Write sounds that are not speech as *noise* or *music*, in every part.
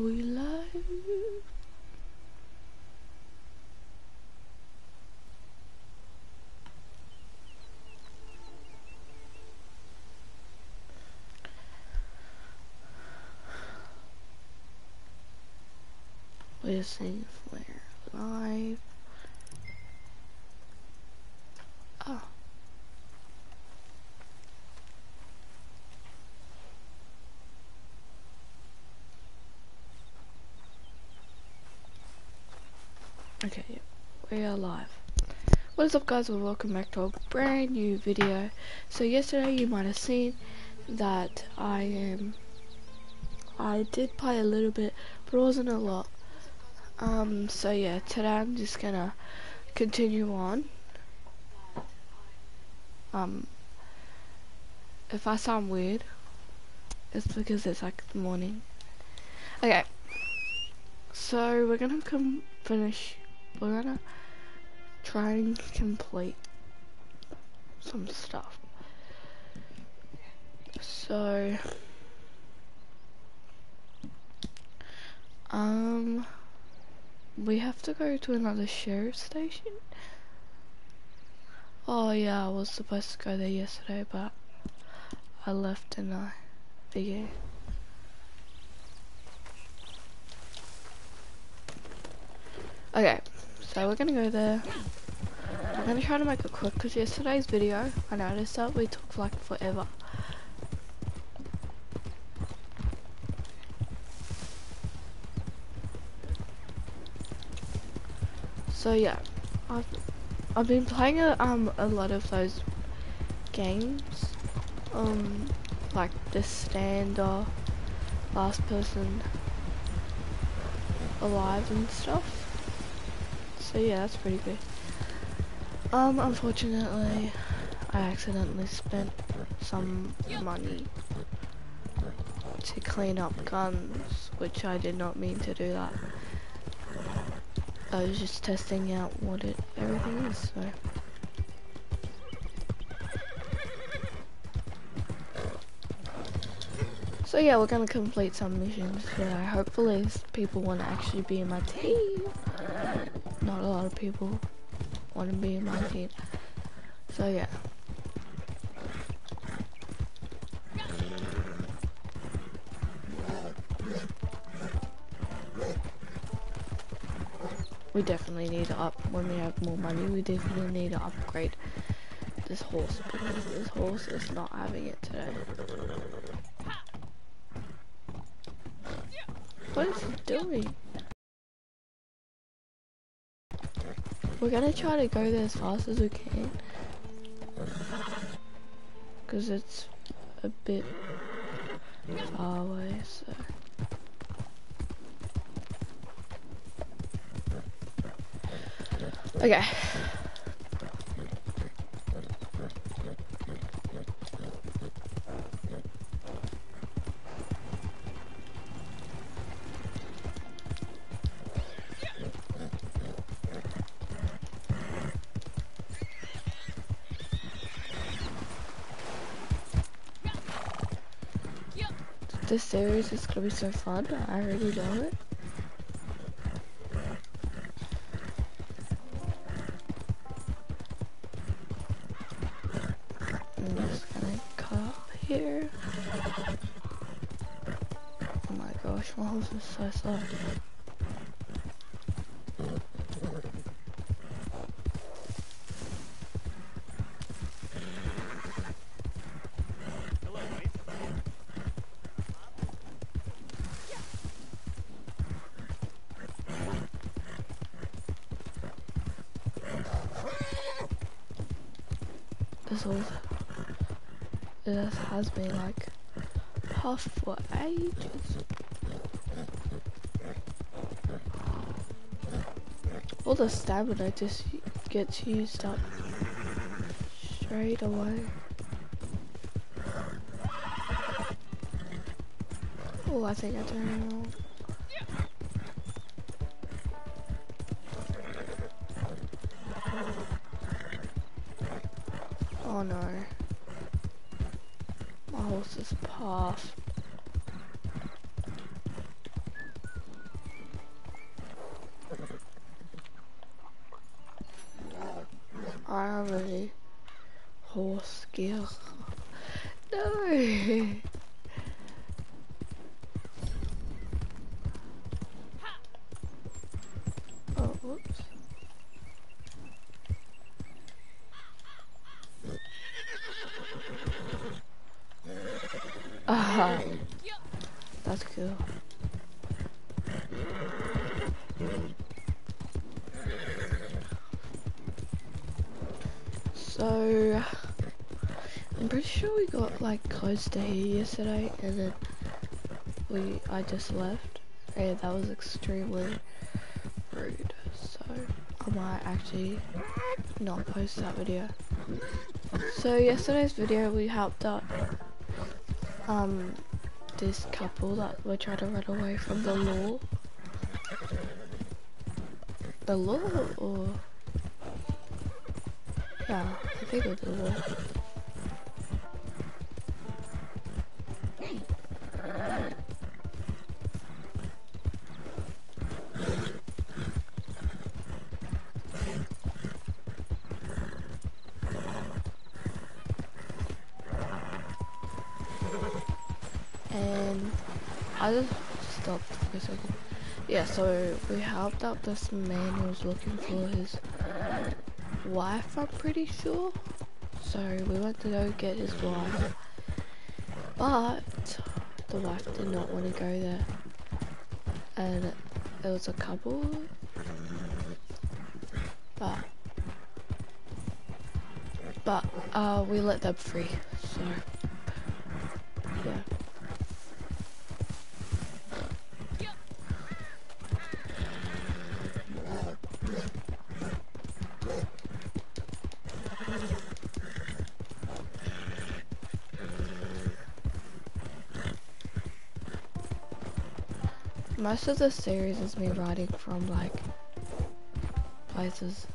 we live. We're seeing Flare live. Okay, we are live. What is up guys and welcome back to a brand new video. So yesterday you might have seen that I am I did play a little bit but it wasn't a lot. Um so yeah today I'm just gonna continue on. Um if I sound weird it's because it's like the morning. Okay. So we're gonna come finish we're gonna try and complete some stuff. So, um, we have to go to another sheriff station. Oh yeah, I was supposed to go there yesterday, but I left in a video. Okay, so we're gonna go there. I'm gonna try to make it quick because yesterday's video, I noticed that we took like forever. So yeah, I've I've been playing a, um a lot of those games, um like the stand last person alive and stuff. So yeah, that's pretty good. Um, unfortunately, I accidentally spent some money to clean up guns, which I did not mean to do that. I was just testing out what it everything is, so. So yeah, we're gonna complete some missions. Yeah, hopefully people want to actually be in my team not a lot of people want to be in my team. So yeah. We definitely need to up, when we have more money, we definitely need to upgrade this horse because this horse is not having it today. What is he doing? We're gonna try to go there as fast as we can. Because it's a bit far away, so. Okay. This series is gonna be so fun. I already know it. Was this has been like half for ages. All the stamina just gets used up straight away. Oh, I think I turned. Oh no. My horse is past. skill. No. Oh, whoops. Ah, that's cool. So, I'm pretty sure we got like close to here yesterday, and then we I just left, and that was extremely rude. So I might actually not post that video. So yesterday's video we helped out um this couple that were trying to run away from the law. The law or yeah, I think it was the law. Yeah, so we helped out this man who was looking for his wife, I'm pretty sure. So we went to go get his wife, but the wife did not want to go there, and it was a couple, but but uh, we let them free. So yeah. Most of the series is me riding from like places.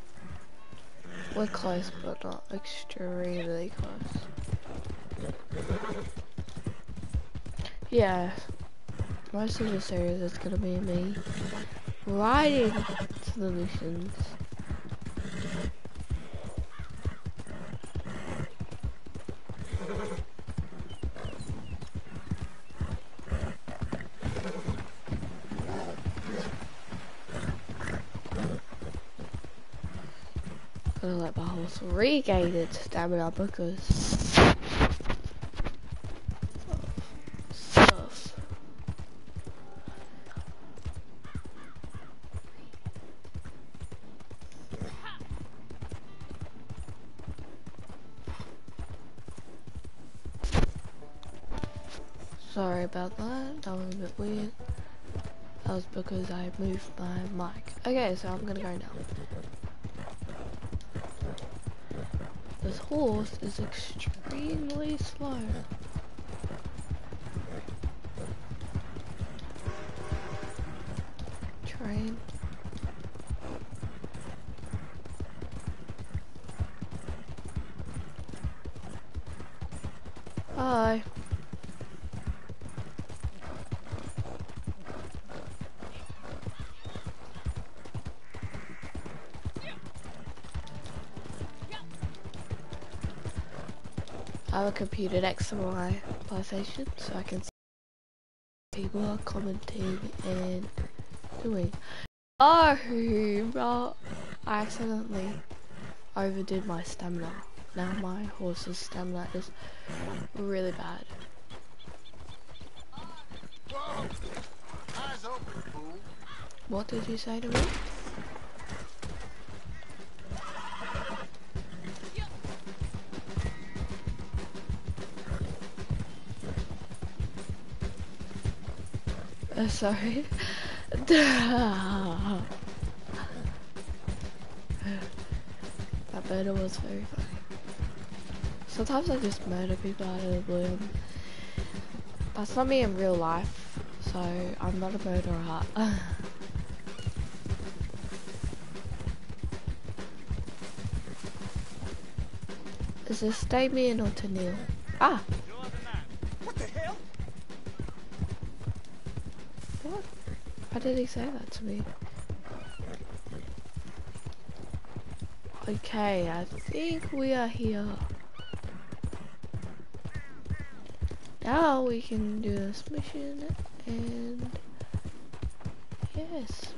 We're close, but not extremely close. Yeah, most of the series is gonna be me riding to the missions. Gonna let my horse its stamina because. Sorry about that, that was a bit weird. That was because I moved my mic. Okay, so I'm gonna go now. This horse is extremely slow. Train. Hi. I have a computer next to my PlayStation so I can see people are commenting and doing. Oh, well, I accidentally overdid my stamina. Now my horse's stamina is really bad. Whoa! Eyes open, fool. What did you say to me? Sorry. that murder was very funny. Sometimes I just murder people out of the blue. That's not me in real life, so I'm not a murderer. *laughs* Is this Damien or Tennille? Ah! Did he say that to me? Okay, I think we are here. now we can do this mission and yes.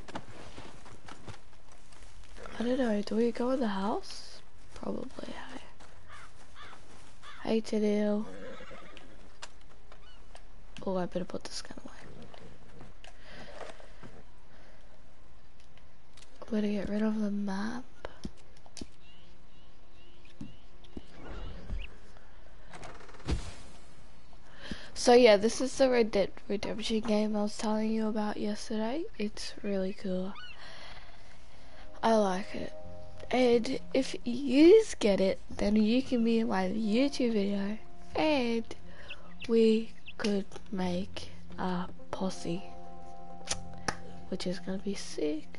I don't know, do we go in the house? Probably. I hate to do. Oh, I better put this gun away. Way to get rid of the map. So yeah, this is the Red Dead Redemption game I was telling you about yesterday. It's really cool. I like it. And if you get it, then you can be in my YouTube video and we could make a posse. Which is gonna be sick.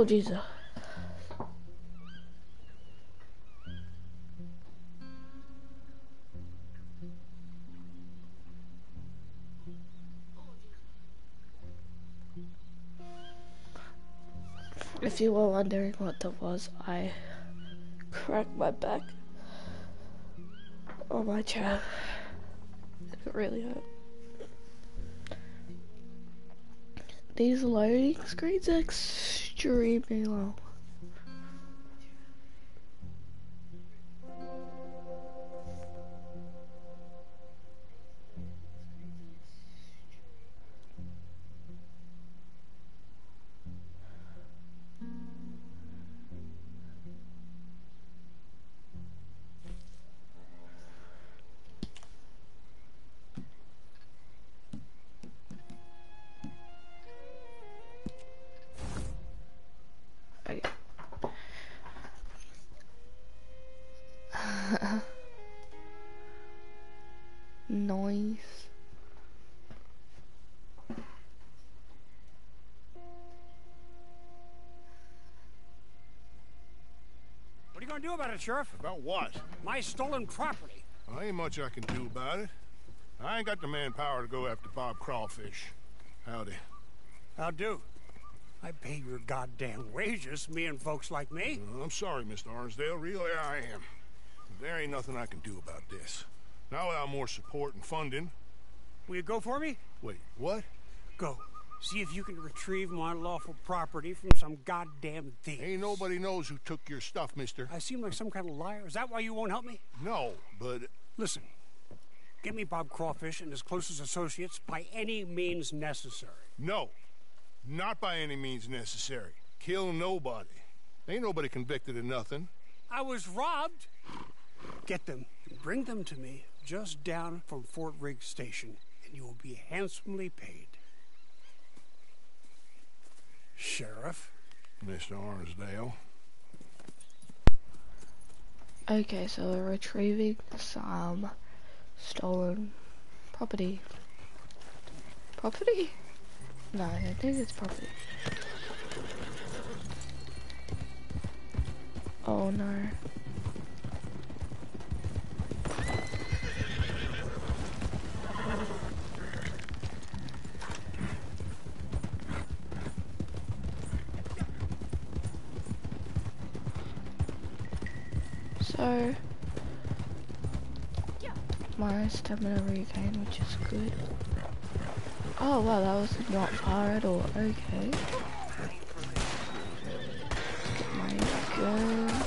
Oh, Jesus. If you were wondering what that was, I cracked my back on my chair. It really hurt. These loading screens are extremely long. Gonna do about it, Sheriff? About what? My stolen property. Well, ain't much I can do about it. I ain't got the manpower to go after Bob Crawfish. Howdy. How do? I pay your goddamn wages, me and folks like me. I'm sorry, Mr. Arnsdale. Really, I am. There ain't nothing I can do about this. Now without more support and funding. Will you go for me? Wait, what? Go. See if you can retrieve my lawful property from some goddamn thief. Ain't nobody knows who took your stuff, mister. I seem like some kind of liar. Is that why you won't help me? No, but... Listen. Get me Bob Crawfish and his closest associates by any means necessary. No. Not by any means necessary. Kill nobody. Ain't nobody convicted of nothing. I was robbed. Get them. Bring them to me just down from Fort Riggs Station, and you will be handsomely paid. Sheriff? Mr. Arnsdale. Okay, so we're retrieving some stolen property. Property? No, I think it's property. Oh no. So, my stamina regain, which is good. Oh wow, that was not far at all. Okay. Get my gun.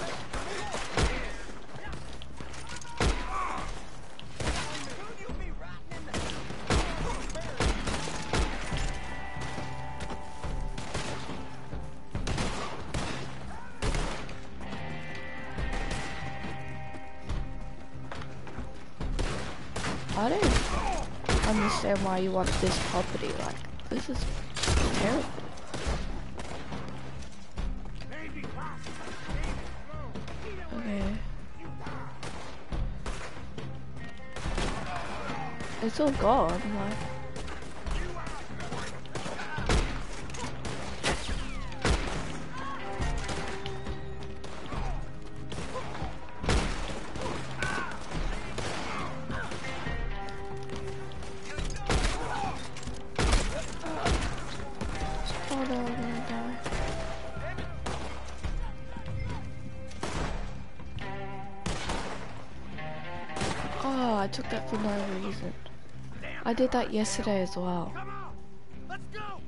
Why you want this property. Like, this is terrible. Okay. It's all gone, like. I did that yesterday as well. Come on! Let's go!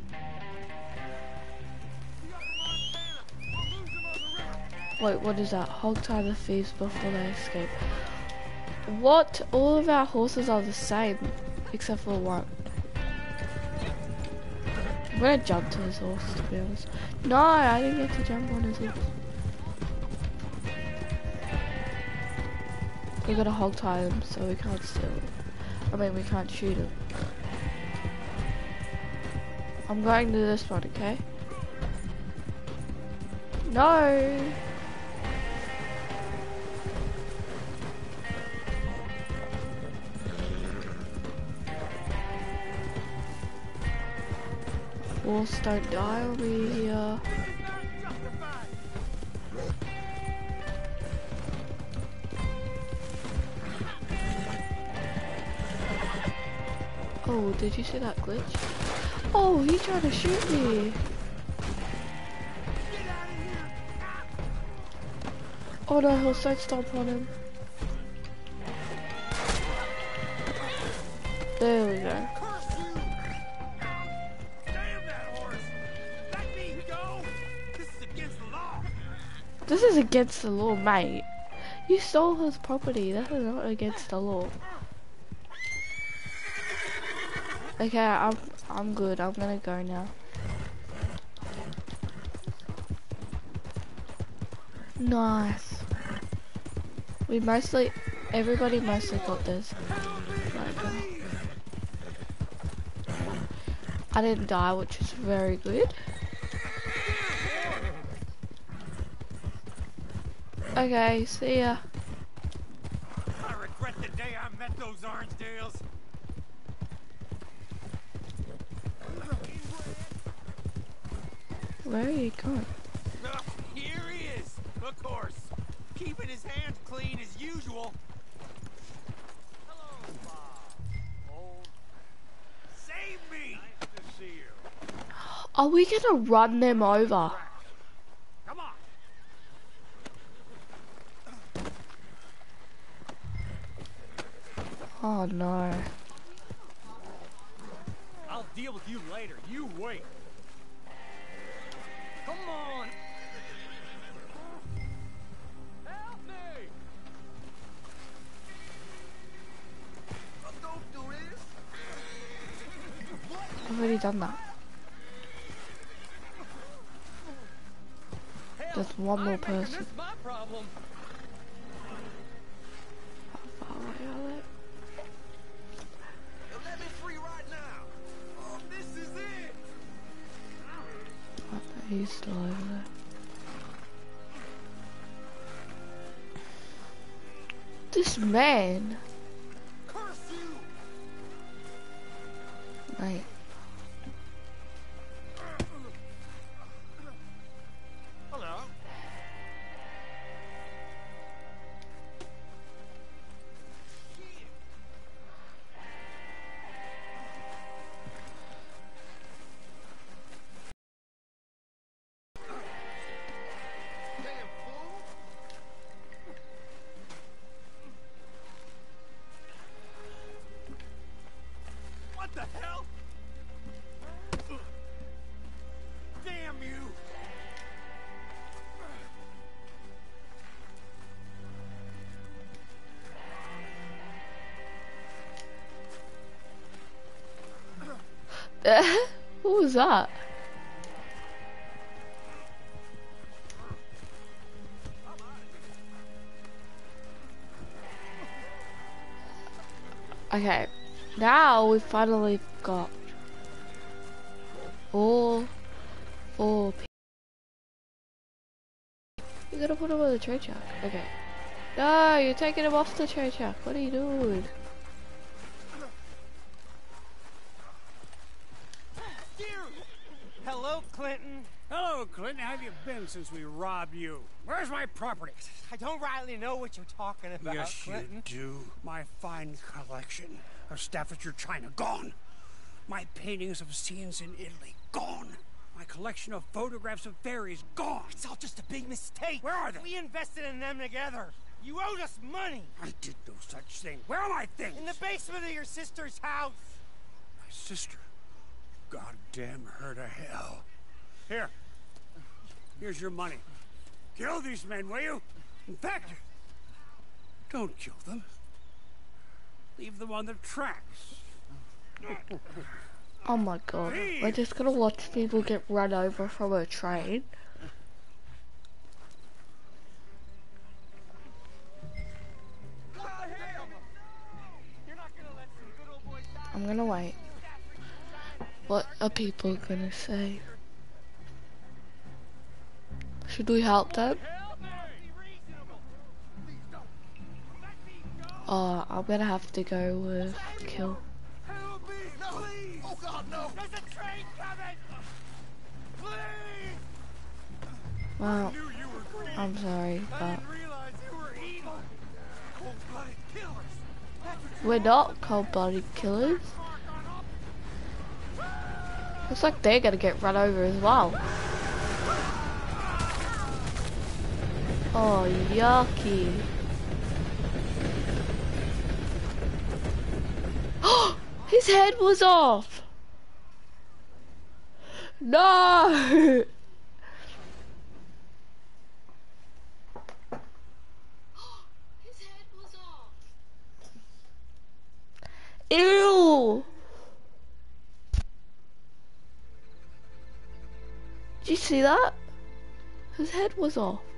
We got Montana! We'll lose them on the river! Wait, what is that? Hog tie the thieves before they escape. What? All of our horses are the same, except for one. I'm gonna jump to his horse, to be honest. No, I didn't get to jump on his horse. We gotta hog tie him, so we can't steal him. I mean, we can't shoot him. I'm going to this one, okay? No! Wolves don't die me here. Oh, did you see that glitch? Oh, he tried to shoot me. Oh no, he'll side stomp on him. There we go. This is against the law, mate. You stole his property. That is not against the law. Okay, I'm I'm good. I'm gonna go now. Nice. We mostly, everybody mostly got this. I didn't die, which is very good. Okay, see ya. I regret the day I met those. Where are you going? Ah, Here he is, of course. Keeping his hands clean as usual. Hello, Bob. Old. Save me! Nice to see you. Are we gonna run them over? Come on. Oh no. I'll deal with you later. Already done that. There's one more person. Right he's still over there. This man, Curse you. mate. *laughs* what was that? Okay, now we finally got all four people. You gotta put him on the trade track. Okay. No, you're taking him off the trade track. What are you doing? Clinton. How have you been since we robbed you? Where's my property? I don't rightly know what you're talking about, yes, Clinton. you do. My fine collection of Staffordshire china gone. My paintings of scenes in Italy gone. My collection of photographs of fairies gone. It's all just a big mistake. Where are they? We invested in them together. You owed us money. I did no such thing. Where are my things? In the basement of your sister's house. My sister. Goddamn her to hell. Here. Here's your money. Kill these men, will you? In fact, don't kill them. Leave them on the tracks. *laughs* Oh my god. We're just gonna watch people get run over from a train. You're not gonna let some good old boys die. I'm gonna wait. What are people gonna say? Should we help them? Oh, I'm gonna have to go with kill. Oh. Well. I'm sorry, but were not cold-blooded killers. Looks like they're gonna get run over as well. Oh, yucky. *gasps* His head was off. No. *gasps* Ew. Did you see that? His head was off.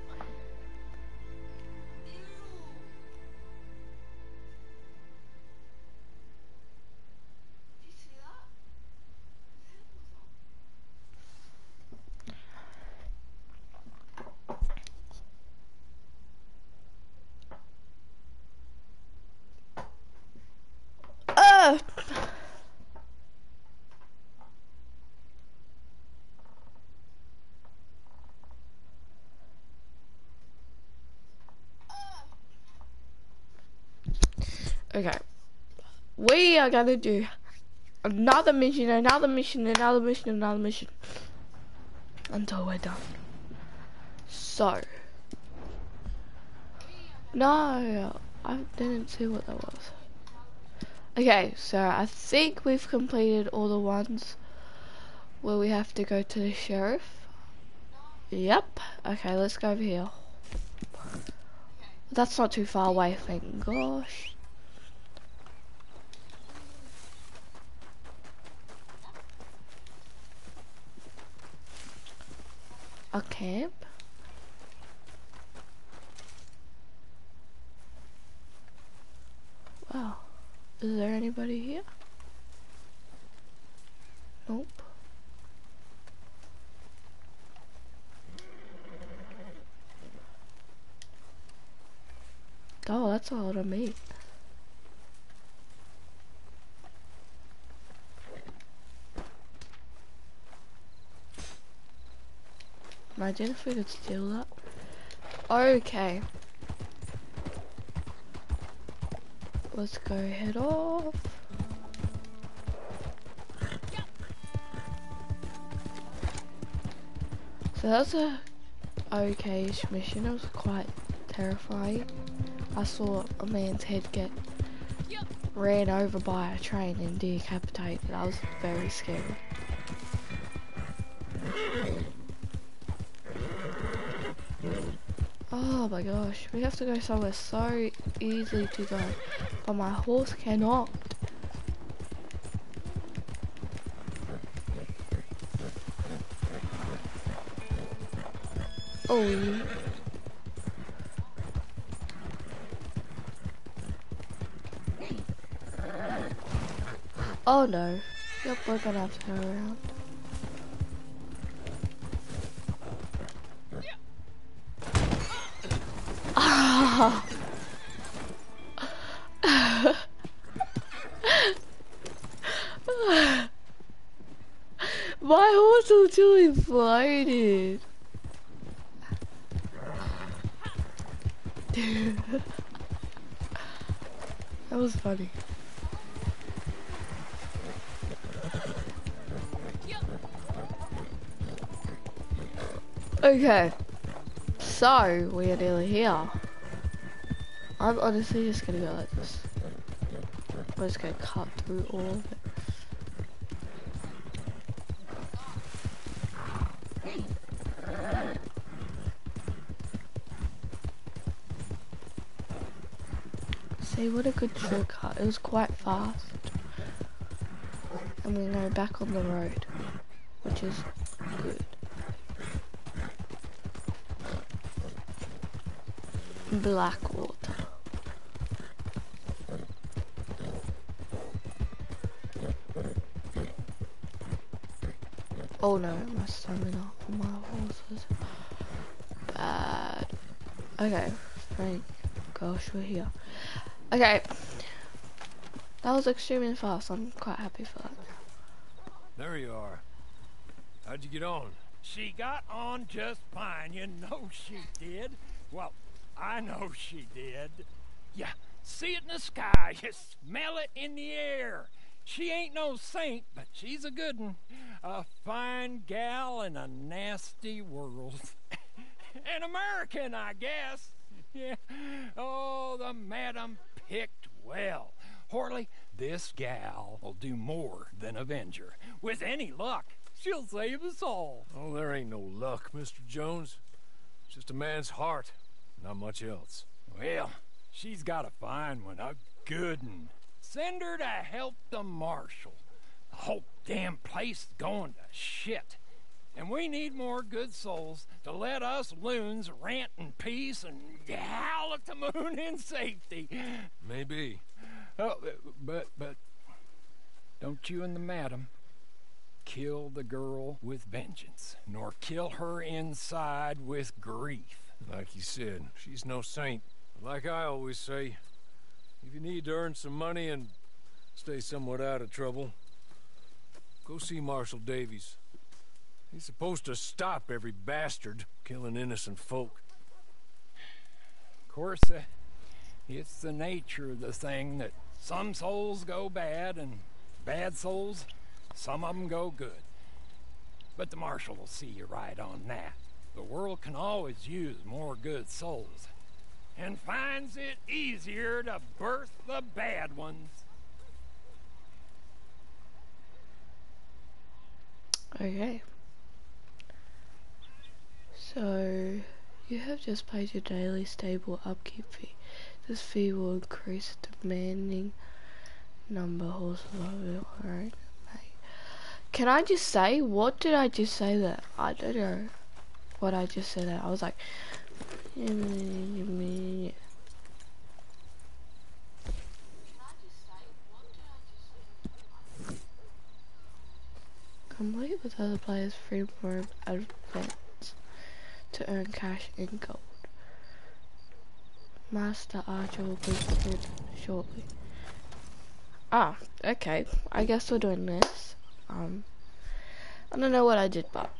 Okay. We are gonna do another mission, another mission, another mission, another mission. Until we're done. So. No, I didn't see what that was. Okay, so I think we've completed all the ones where we have to go to the sheriff. Yep. Okay, let's go over here. That's not too far away, thank gosh. A camp? Wow. Is there anybody here? Nope. Oh, that's a lot of meat. Imagine if we could steal that. Okay. Let's go head off. So that's a okay-ish mission. It was quite terrifying. I saw a man's head get ran over by a train and decapitated. I was very scared. Oh my gosh, we have to go somewhere so easy to go, but my horse cannot. Oh. Oh no. Yep, we're gonna have to go around. Okay, so we are nearly here. I'm honestly just gonna go like this. I'm just gonna cut through all of it. See, what a good shortcut. It was quite fast. And we're now back on the road, which is Blackwater. Oh no, my stamina on my horses. bad. Okay, thank gosh we're here. Okay. That was extremely fast, I'm quite happy for that. There you are. How'd you get on? She got on just fine, you know she did. Well, I know she did. You see it in the sky, you smell it in the air. She ain't no saint, but she's a good one. A fine gal in a nasty world. *laughs* An American, I guess. Yeah. Oh, the madam picked well. Horley, this gal will do more than avenge her. With any luck, she'll save us all. Oh, there ain't no luck, Mr. Jones. It's just a man's heart, not much else. Well, she's got a fine one, a good one. Send her to help the marshal. The whole damn place is going to shit. And we need more good souls to let us loons rant in peace and howl at the moon *laughs* in safety. Maybe. Oh, but, but, don't you and the madam kill the girl with vengeance, nor kill her inside with grief. Like you said, she's no saint. Like I always say, if you need to earn some money and stay somewhat out of trouble, go see Marshal Davies. He's supposed to stop every bastard killing innocent folk. Of course, uh, it's the nature of the thing that some souls go bad and bad souls, some of them go good. But the marshal will see you right on that. The world can always use more good souls and finds it easier to birth the bad ones. Okay. So, you have just paid your daily stable upkeep fee. This fee will increase demanding number horses own. Can I just say, what did I just say that? I don't know what I just said. I was like, Complete with other players free more events to earn cash in gold. Master Archer will be completed shortly. Ah, okay. I guess we're doing this. Um, I don't know what I did, but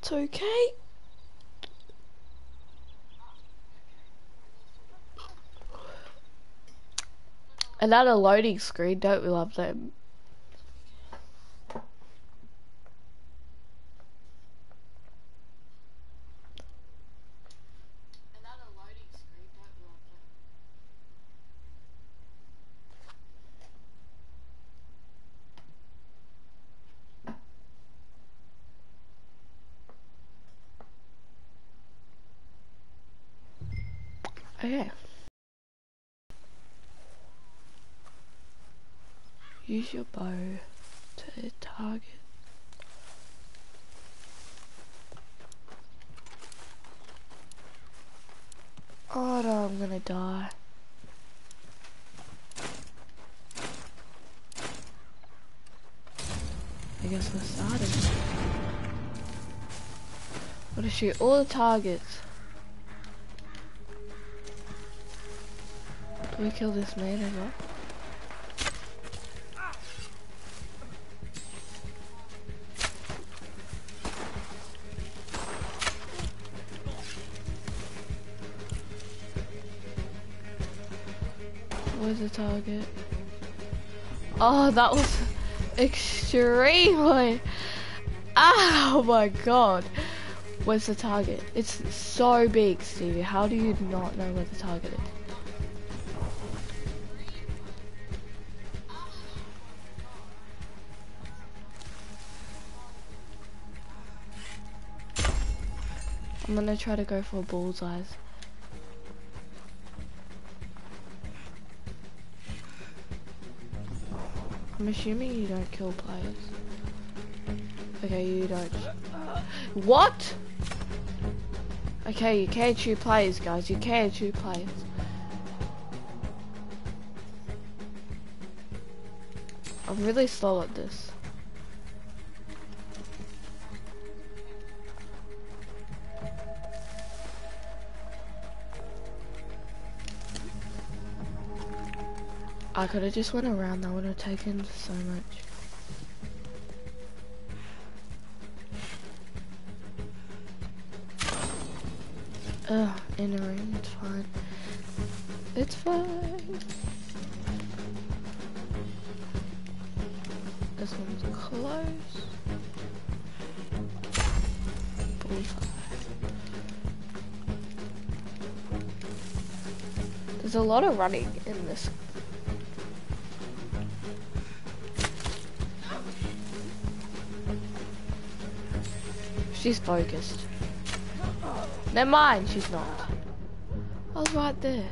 it's okay. Another loading screen, don't we love them? Okay. Use your bow to target. Oh no, I'm gonna die. I guess we're starting. Gotta shoot all the targets. we kill this man as well? Was the target? Oh, that was *laughs* extremely. *laughs* Oh my god. Where's the target? It's so big, Stevie. How do you not know where the target is? I'm gonna try to go for bullseyes. I'm assuming you don't kill players. Okay, you don't. What? Okay, you can't shoot players, guys. You can't shoot players. I'm really slow at this. I could have just went around, that would have taken so much. Ugh, in a room, it's fine. It's fine. This one's close. There's a lot of running in this focused. Never mind, she's not. I was right there.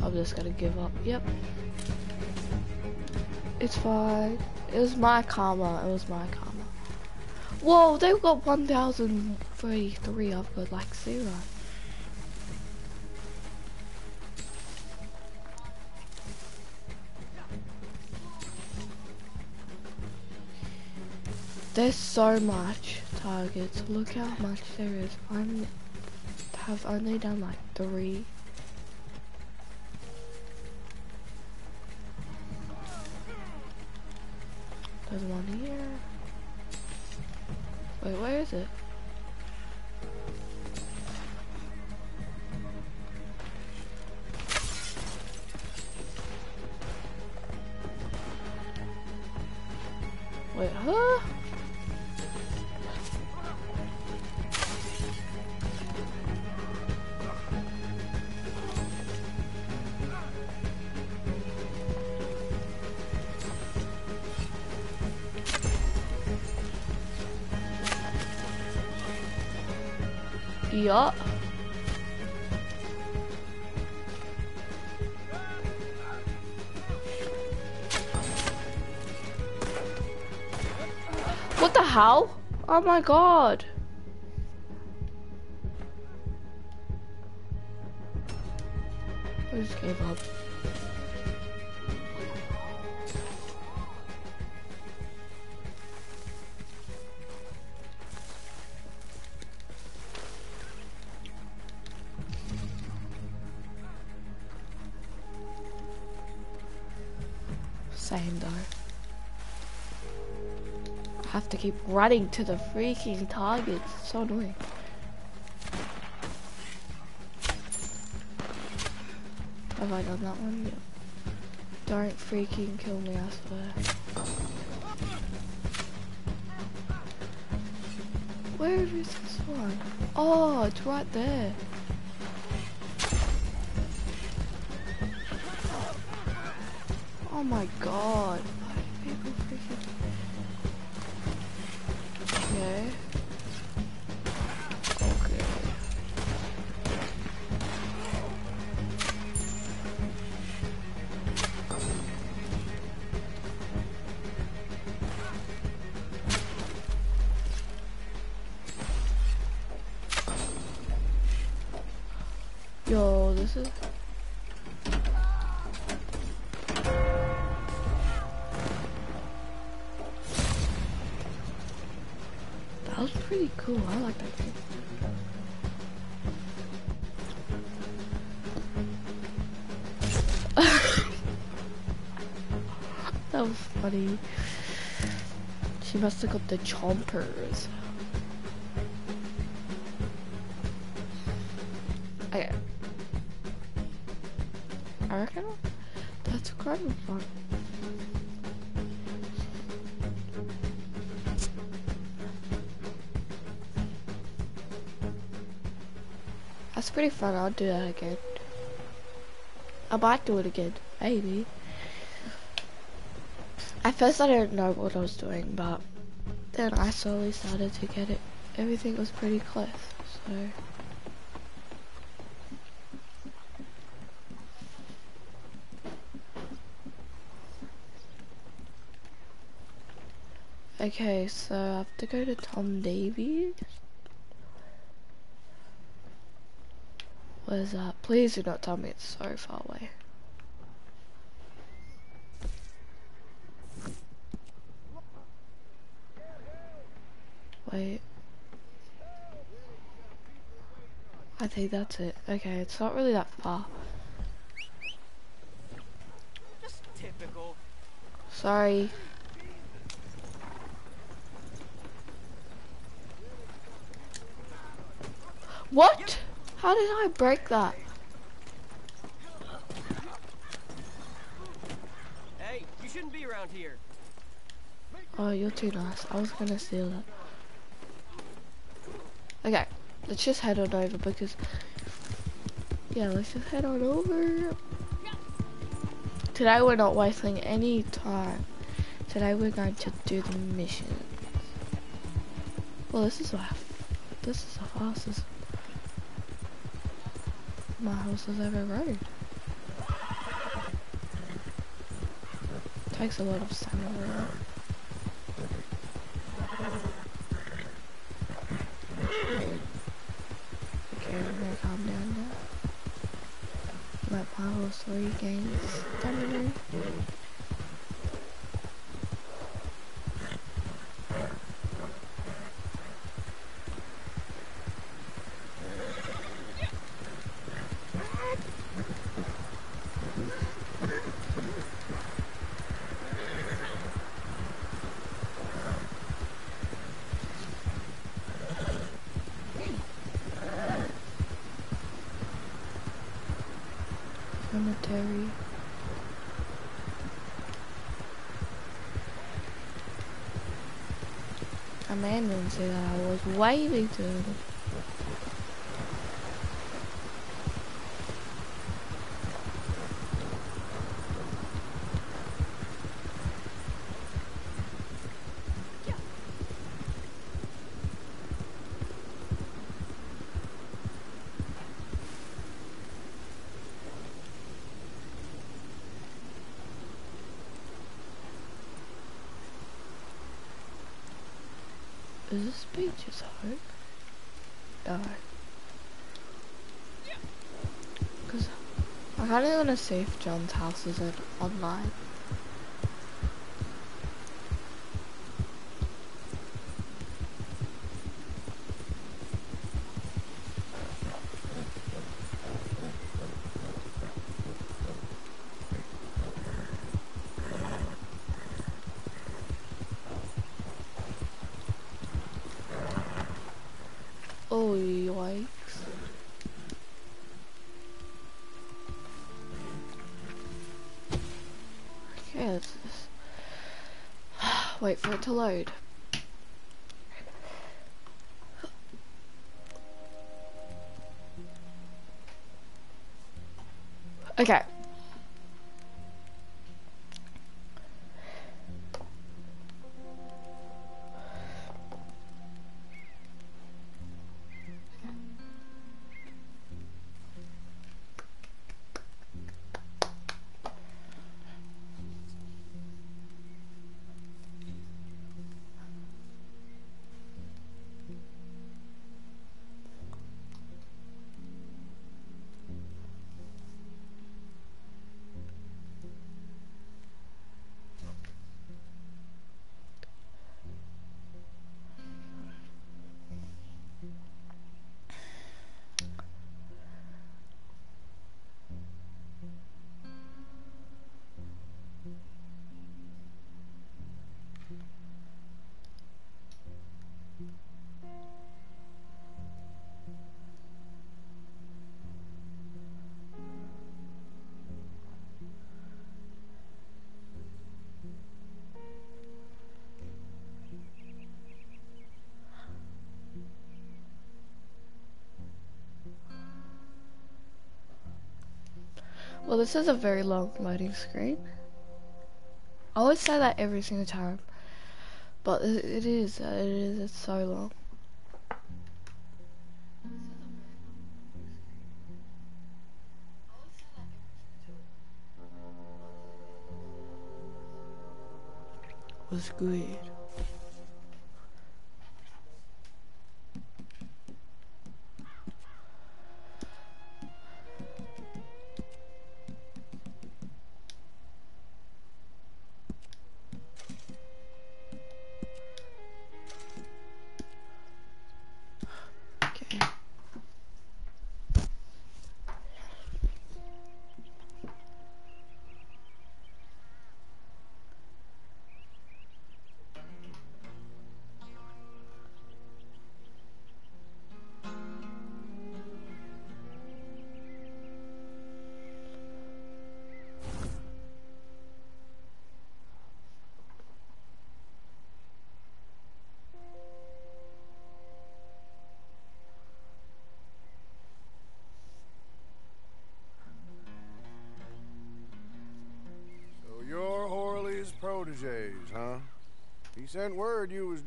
I'm just gonna give up. Yep. It's fine. It was my karma. It was my karma. Whoa, they've got 1,033. I've got like zero. There's so much targets. Look how much there is. I'm have only done like three. There's one here. Wait, where is it? Oh my god. Running to the freaking targets. It's so annoying. Have I done that one? Yeah. Don't freaking kill me, I swear. Where is this one? Oh, it's right there. Oh my god. The chompers. Okay. I reckon that's kind of fun. That's pretty fun. I'll do that again. I might do it again. Maybe. At first I didn't know what I was doing, but then I slowly started to get it. Everything was pretty close, so... Okay, so I have to go to Tom Davies. Where's that? Please do not tell me it's so far away. Wait. I think that's it. Okay, it's not really that far. Just typical. Sorry. What? How did I break that? Hey, you shouldn't be around here. Oh, you're too nice. I was gonna steal that. Okay, let's just head on over because... Yeah, let's just head on over. Today we're not wasting any time. Today we're going to do the mission. Well, this is a, this is the fastest my house has ever rode. Takes a lot of stamina. Okay, I'm gonna calm down now. My horse regain stamina. cemetery. A man didn't say that I was waving to him. Is this Peach's home? No. Because I kind of want to see if John's house is online. Oh, yikes. Wait for it to load. Okay. Well, this is a very long loading screen. I always say that every single time. But it, is, uh, it is, it's so long. Was good.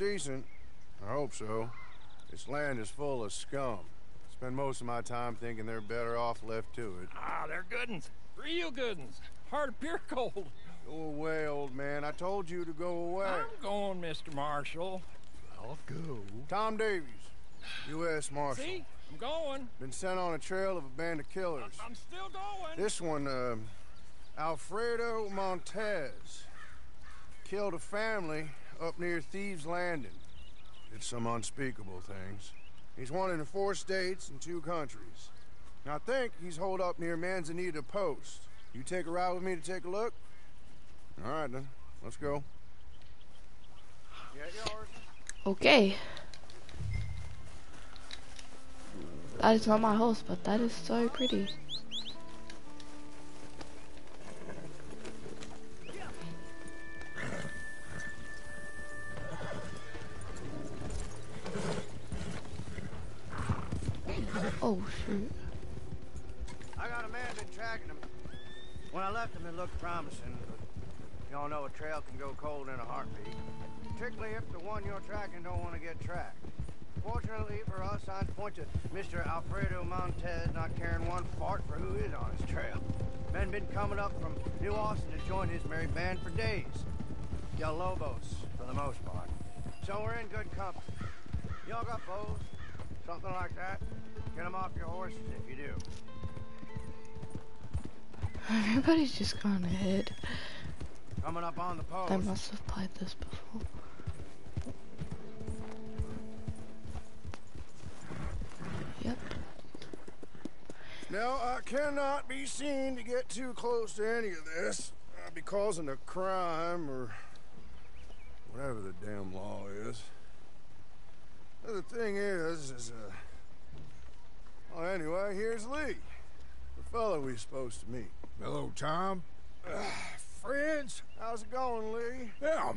Decent. I hope so. This land is full of scum. Spend most of my time thinking they're better off left to it. Ah, they're good uns. Real good uns. Hard of pure cold. Go away, old man. I told you to go away. I'm going, Mr. Marshall. I'll go. Tom Davies, U.S. Marshal. See? I'm going. Been sent on a trail of a band of killers. I'm still going. This one, uh, Alfredo Montez. Killed a family up near Thieves Landing. Did some unspeakable things. He's wanted in four states and two countries. Now, I think he's holed up near Manzanita Post. You take a ride with me to take a look? All right, then. Let's go. Okay. That is not my house, but that is so pretty. Oh shoot. I got a man been tracking him. When I left him, it looked promising, but y'all know a trail can go cold in a heartbeat. Particularly if the one you're tracking don't want to get tracked. Fortunately for us, I'd point to Mr. Alfredo Montez not caring one fart for who is on his trail. Men been coming up from New Austin to join his merry band for days. Del Lobos, for the most part. So we're in good company. Y'all got bows? Something like that? Get 'em off your horses if you do. Everybody's just gone ahead. Coming up on the post. I must have played this before. Yep. Now, I cannot be seen to get too close to any of this. I'd be causing a crime or whatever the damn law is. The thing is, is, uh... Well, anyway, here's Lee. The fellow we're supposed to meet. Hello, Tom. Uh, *sighs* friends? How's it going, Lee? Well,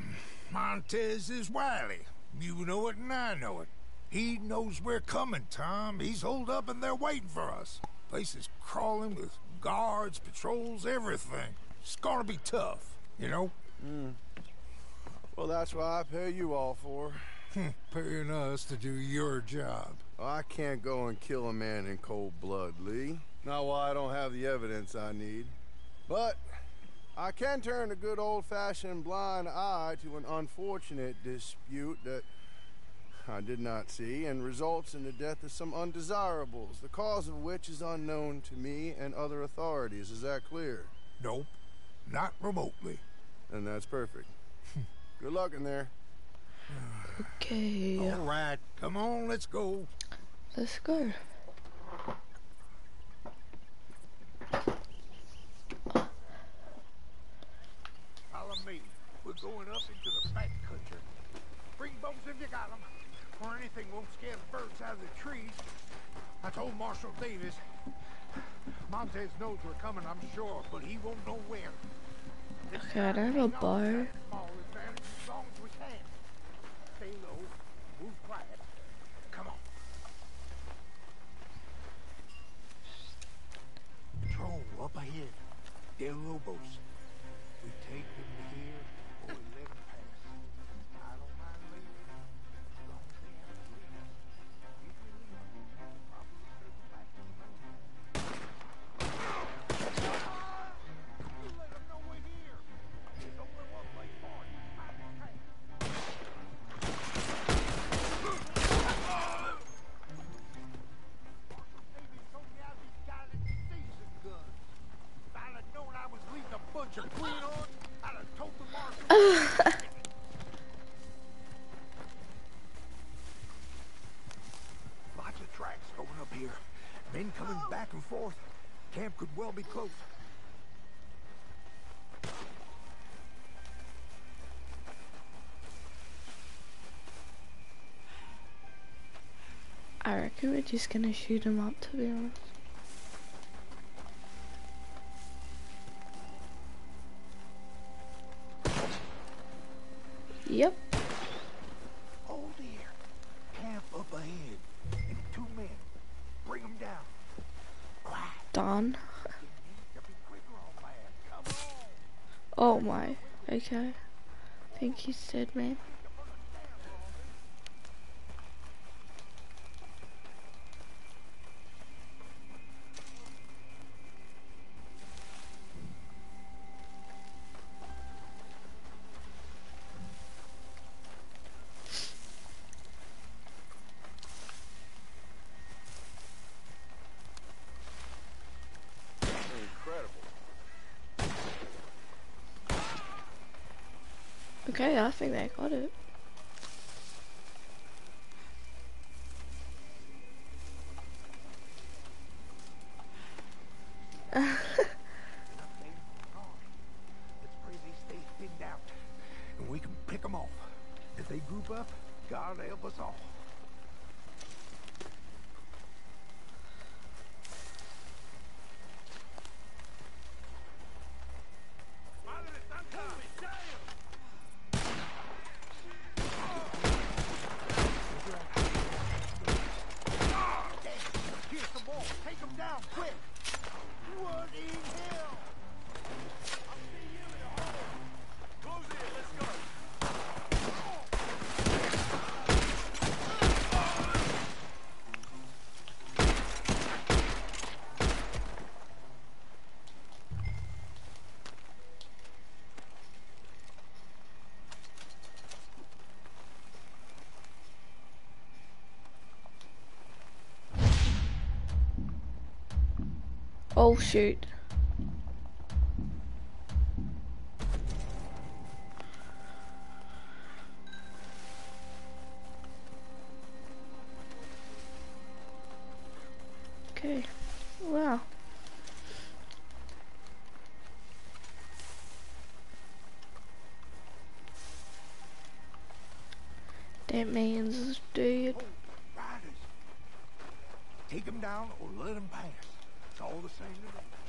Montez is wily. You know it and I know it. He knows we're coming, Tom. He's holed up and they're waiting for us. Place is crawling with guards, patrols, everything. It's gonna be tough, you know? Well, that's what I pay you all for. Hmm, Paying us to do your job. Well, I can't go and kill a man in cold blood, Lee. Not while I don't have the evidence I need. But I can turn a good old-fashioned blind eye to an unfortunate dispute that I did not see and results in the death of some undesirables, the cause of which is unknown to me and other authorities. Is that clear? Nope, not remotely. And that's perfect. Hmm. good luck in there. *sighs* *sighs* Okay. All right, come on, let's go. Let's go. Follow me. We're going up into the back country. Bring bows if you got them, or anything won't scare the birds out of the trees. I told Marshal Davies. Montez knows we're coming, I'm sure, but he won't know when. Okay, I don't have a bow. their robots. We take them be close. I reckon we're just gonna shoot him up to be honest. Okay, I think they got it. Oh shoot. Okay. Wow. That man's dead. Oh, riders. Take him down or let him pass all the same to me.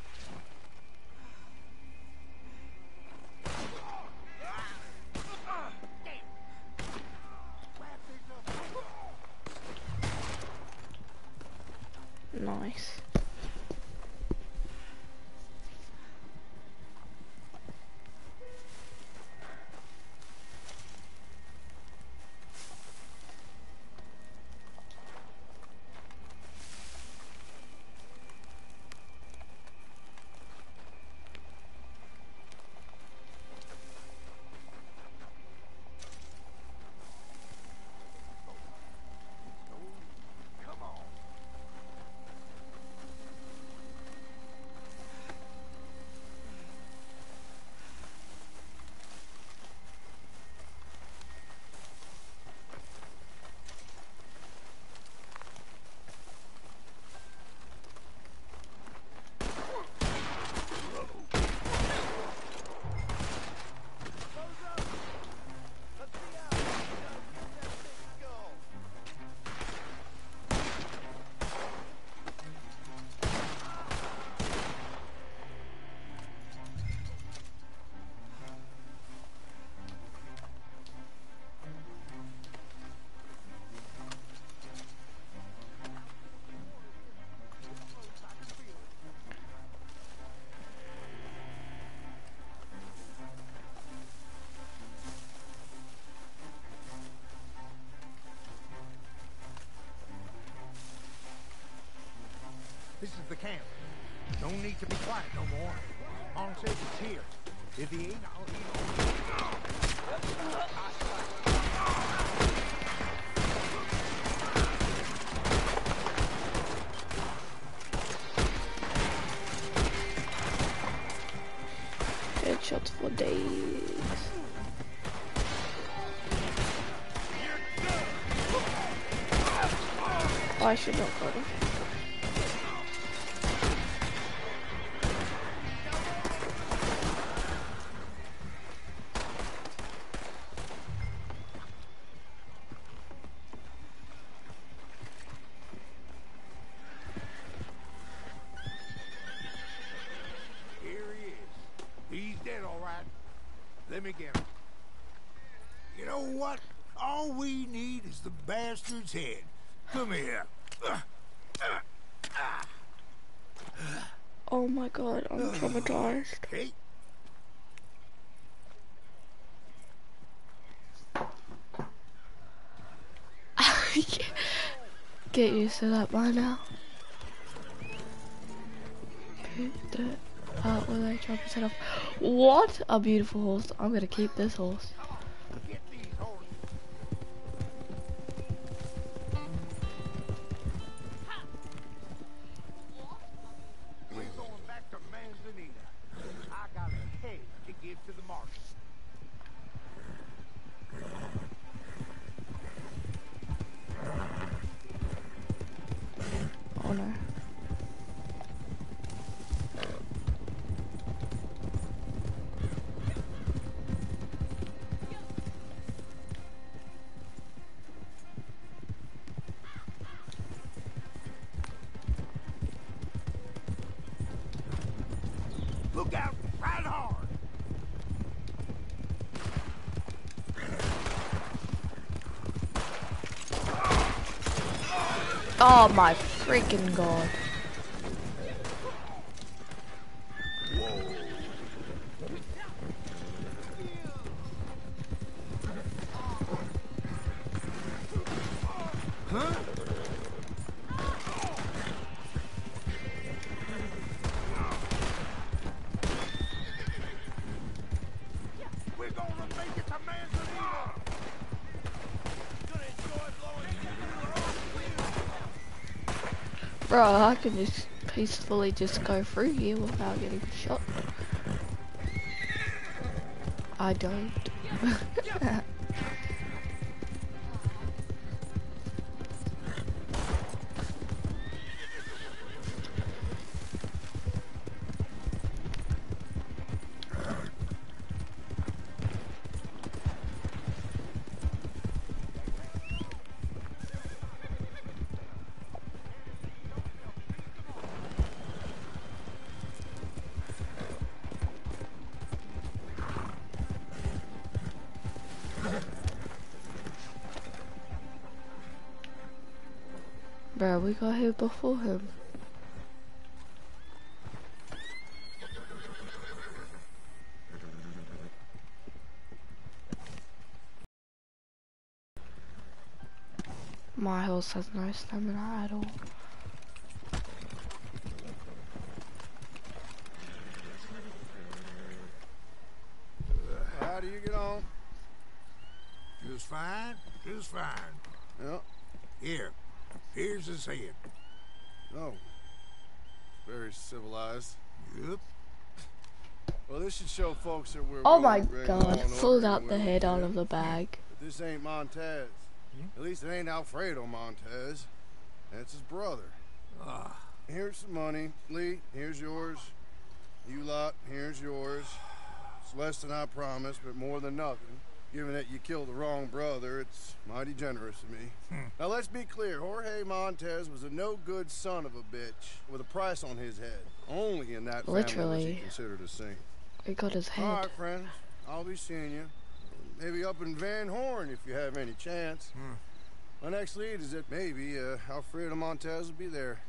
Is the camp. Don't need to be quiet no more. Says it's here. If he ain't, I'll eat. Headshots for days. I should not go Get used to that by now. Chop his head off. What a beautiful horse. I'm gonna keep this horse. to Manzanita. I got a head to give to the. Oh my freaking god. I can just peacefully just go through here without getting shot. I don't. *laughs* got here before him. My horse has no stamina at all. How do you get on? Just fine, just fine. Yeah. Here, here's his head. Oh. Very civilized. Yep. Well, this should show folks that we're. Oh my god, law pulled out the head out of the bag. But this ain't Montez. At least it ain't Alfredo Montez. That's his brother. Ah, Here's some money. Lee, here's yours. You lot, here's yours. It's less than I promised, but more than nothing. Given that you killed the wrong brother, it's mighty generous of me. Now let's be clear. Jorge Montez was a no-good son of a bitch with a price on his head. Only in that family was he Literally. considered a saint. It got his All head. right, friends. I'll be seeing you. Maybe up in Van Horn if you have any chance. My next lead is that maybe uh, Alfredo Montez will be there.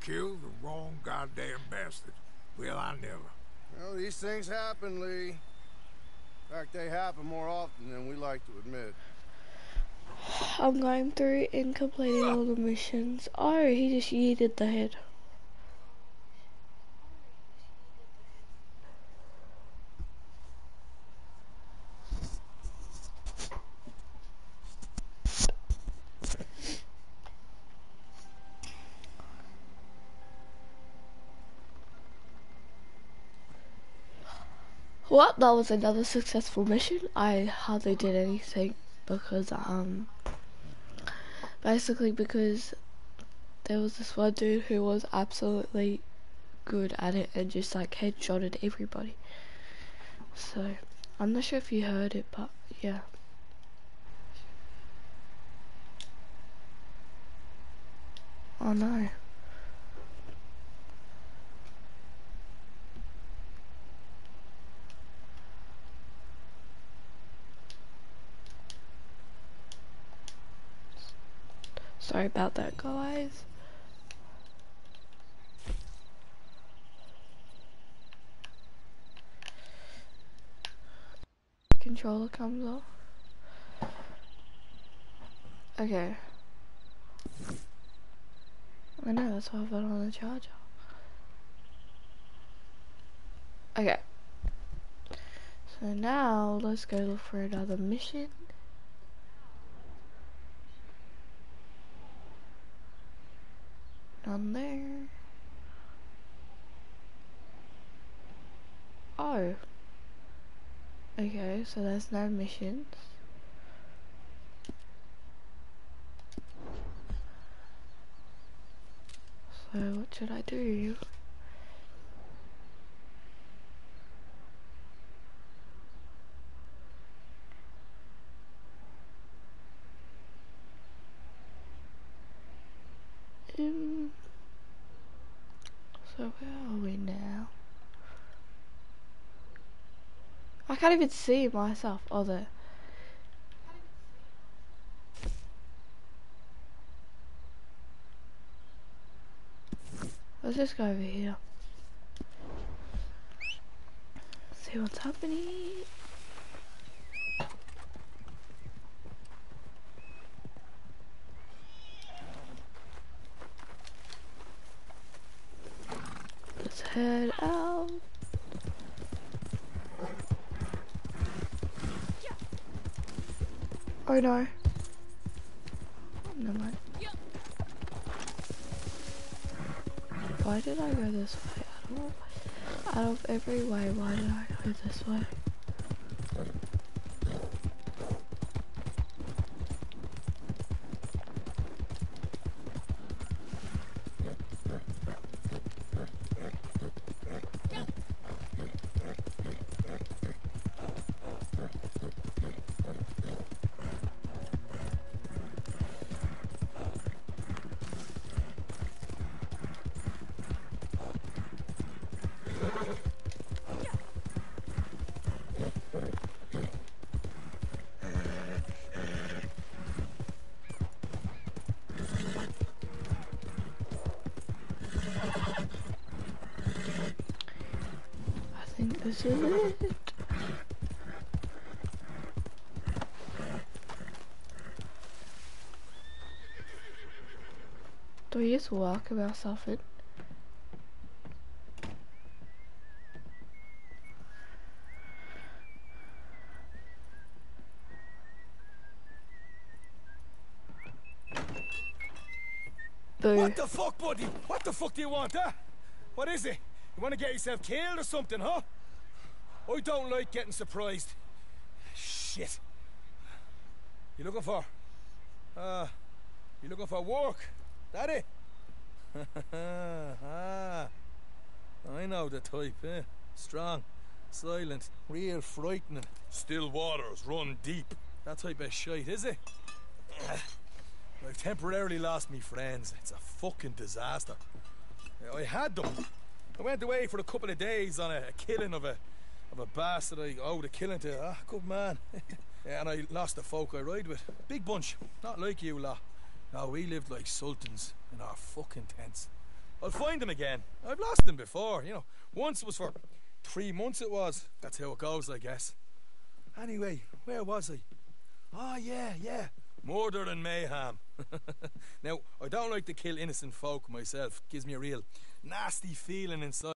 killed the wrong goddamn bastard. Well, I never. Well, these things happen, Lee. In fact, they happen more often than we like to admit. I'm going through and completing all the missions. Oh, he just yeeted the head. Well, that was another successful mission. I hardly did anything because, um, basically because there was this one dude who was absolutely good at it and just like headshotted everybody. So, I'm not sure if you heard it, but yeah. Oh no. Sorry about that, guys. Controller comes off. Okay. I know, that's why I put on the charger. Okay. So now, let's go look for another mission. Down there. Oh. Okay, so there's no missions. So what should I do? Um, so where are we now? I can't even see myself. Oh, there. Let's just go over here. See what's happening. Head out. Oh no. Never mind. Why did I go this way? Don't know. Out of every way, why did I go this way? It. Do we just walk about something? Boo. What the fuck, buddy? What the fuck do you want, huh? What is it? You want to get yourself killed or something, huh? I don't like getting surprised. Shit. You looking for? Uh, you looking for work? That *laughs* it? ah, I know the type, eh? Strong, silent, real frightening. Still waters run deep. That type of shite, is it? *coughs* I've temporarily lost me friends. It's a fucking disaster. I had them. I went away for a couple of days on a, a killing of a of a bastard I owed a killing to. Ah, good man. *laughs* yeah, and I lost the folk I ride with. Big bunch. Not like you lot. No, we lived like sultans in our fucking tents. I'll find them again. I've lost them before, you know. Once was for three months it was. That's how it goes, I guess. Anyway, where was I? Oh, yeah, yeah. Murder and mayhem. *laughs* now, I don't like to kill innocent folk myself. Gives me a real nasty feeling inside.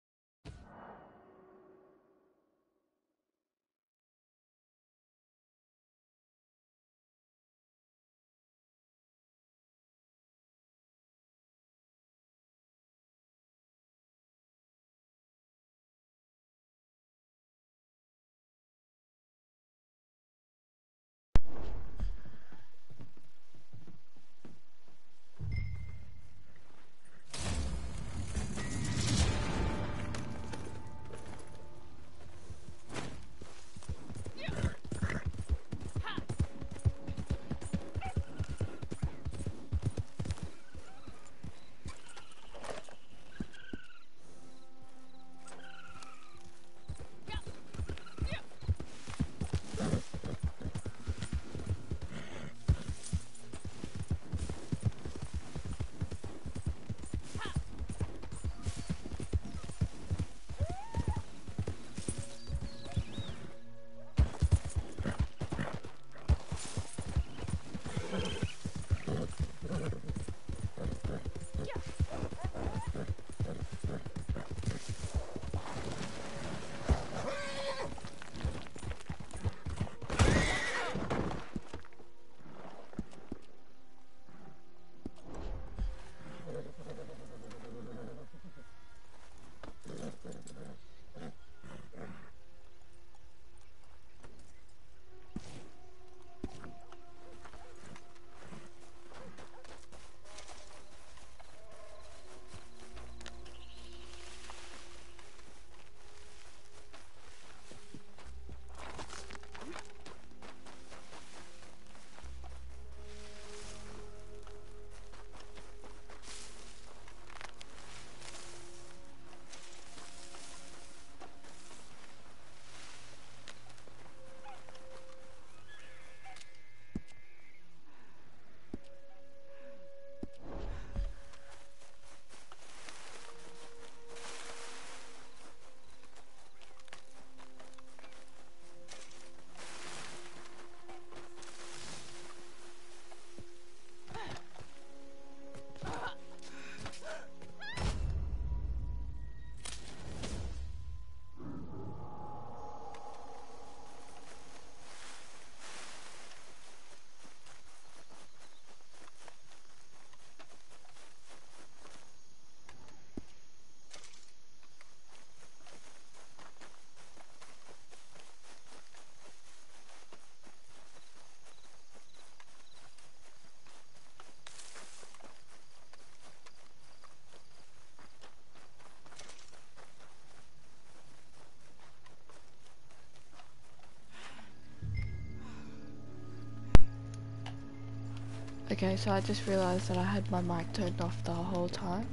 Okay, so I just realized that I had my mic turned off the whole time.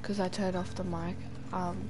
Because I turned off the mic. Um,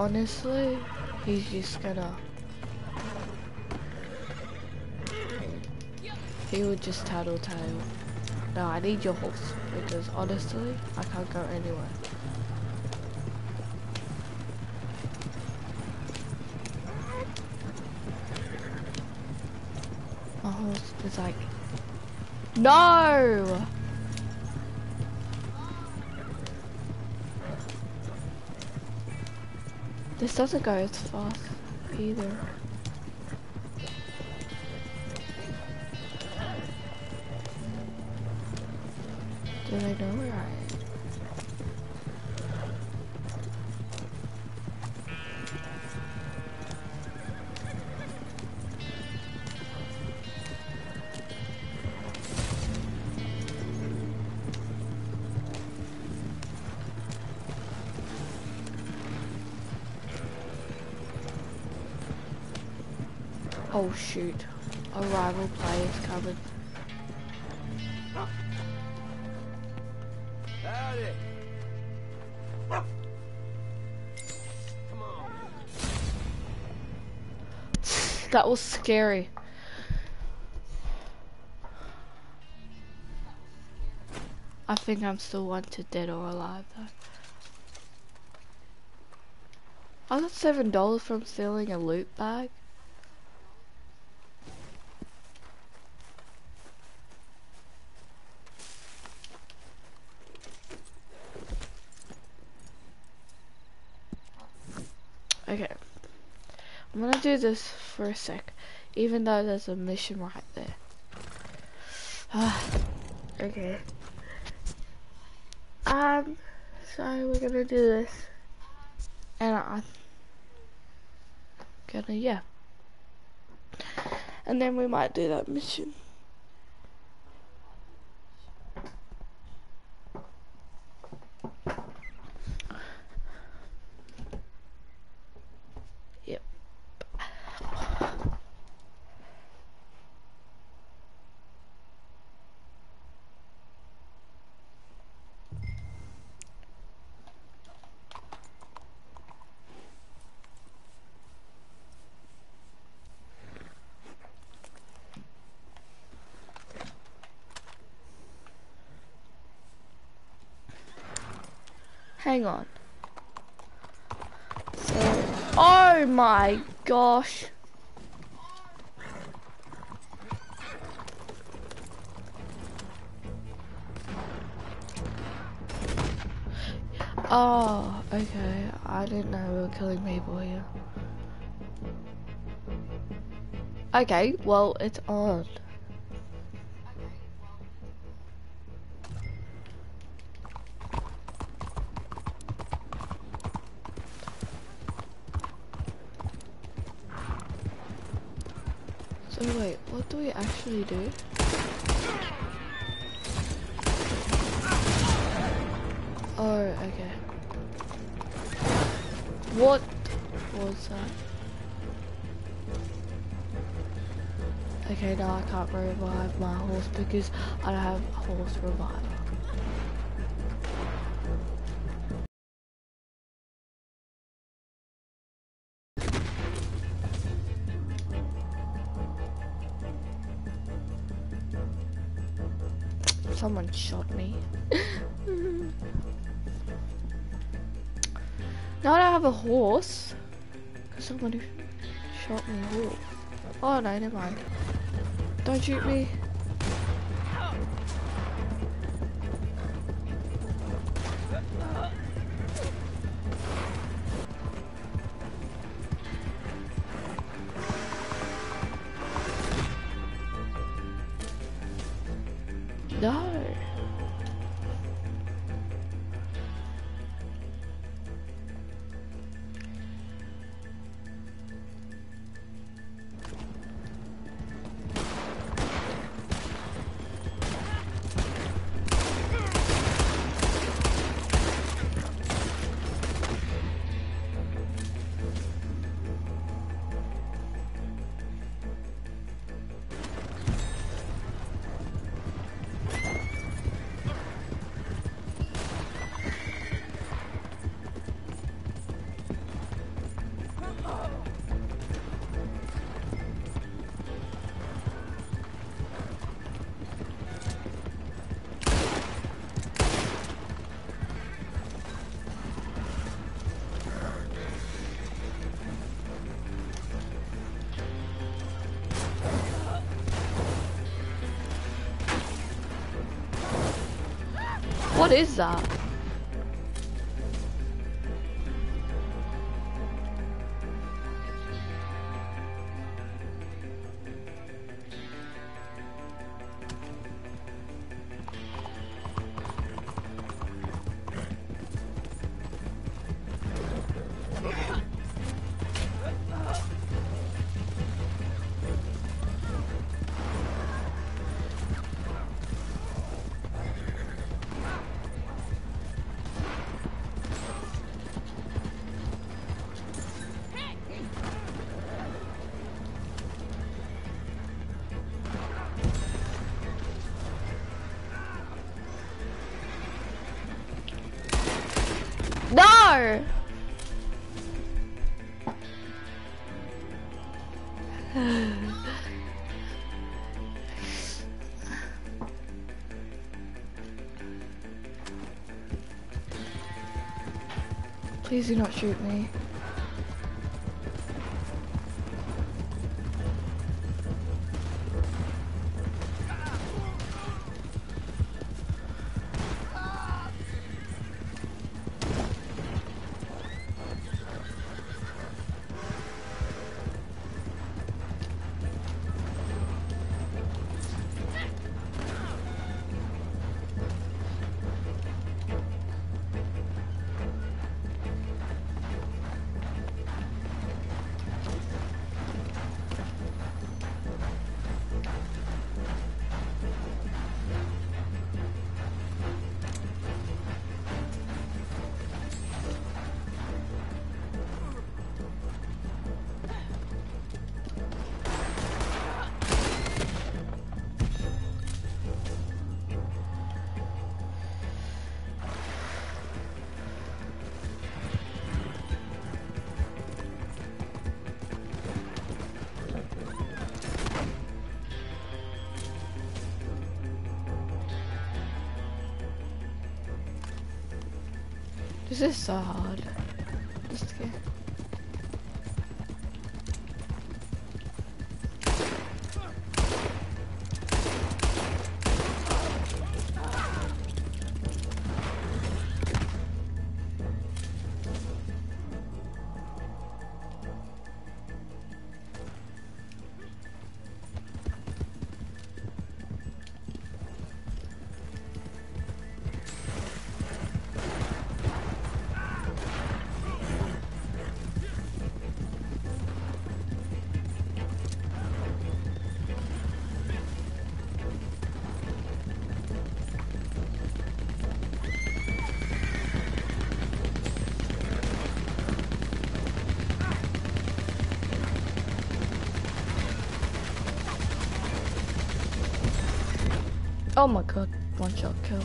honestly, he's just gonna. He would just tattletale. No, I need your horse because honestly, I can't go anywhere. My horse is like, no! This doesn't go as fast either. Do they know where I am? Shoot. A rival player's coming. Howdy. That was scary. I think I'm still wanted dead or alive though. I got seven dollars from stealing a loot bag. Okay. I'm gonna do this for a sec, even though there's a mission right there. Ah, *sighs* okay. Um, so we're gonna do this, and I'm gonna yeah, and then we might do that mission. Hang on. So, oh my gosh. Oh, okay. I didn't know we were killing people here. Okay, well, it's on. So wait, what do do? Oh, okay. What was that? Okay, now I can't revive my horse because I don't have a horse revival. Now that I have a horse. Cause someone shot me. Oh no, never mind. Don't shoot me. 谁死啊？Please do not shoot me. This is Oh my god, one shot kill.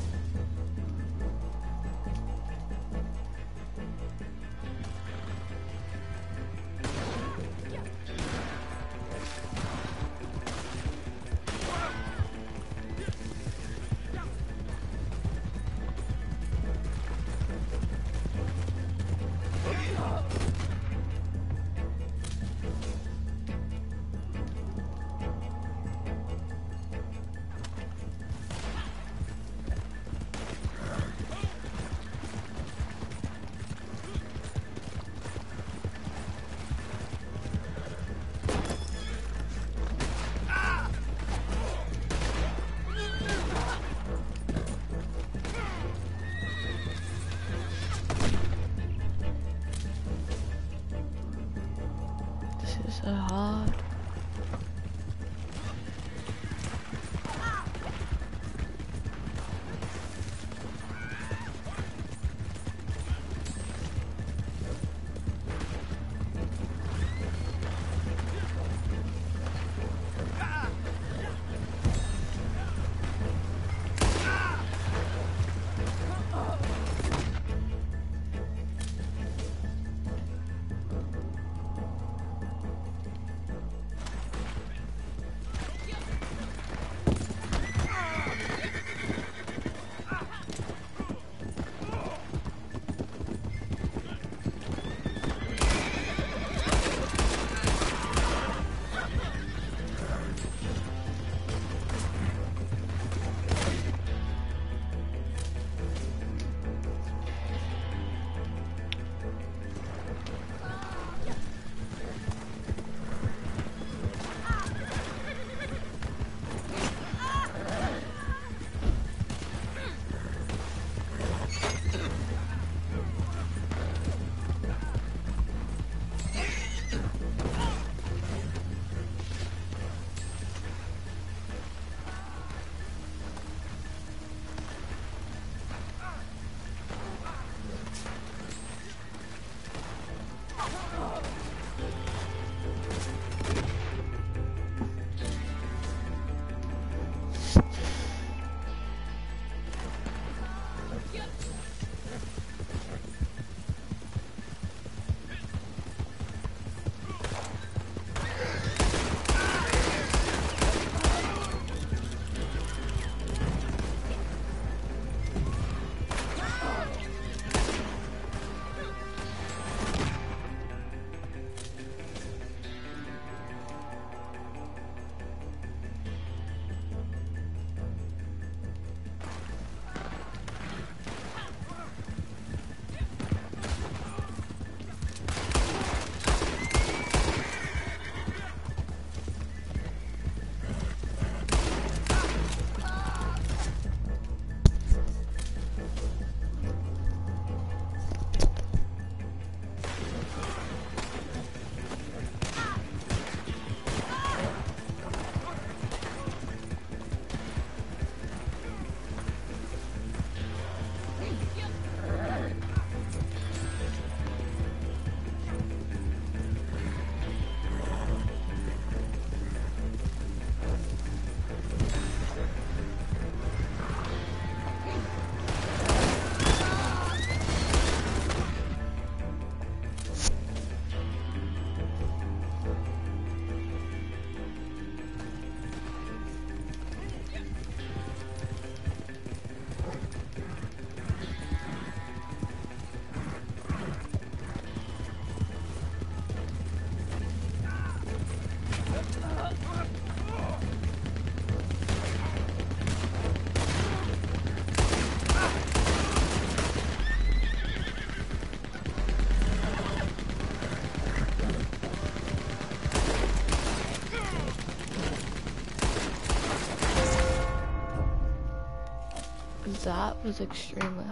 Was extremely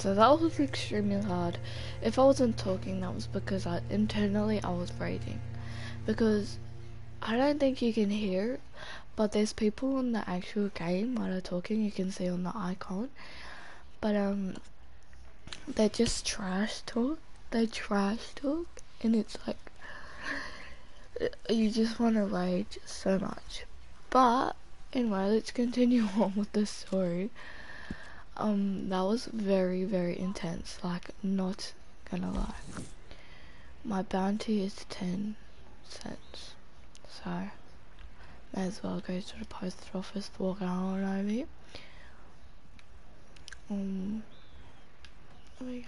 So that was extremely hard. If I wasn't talking, that was because I internally I was writing. Because I don't think you can hear, but there's people in the actual game while they're talking. You can see on the icon, but um, they just trash talk. They trash talk, and it's like *laughs* you just want to rage so much. But anyway, let's continue *laughs* on with the story um that was very very intense like not gonna lie my bounty is 10 cents so may as well go to the post office walk around over um we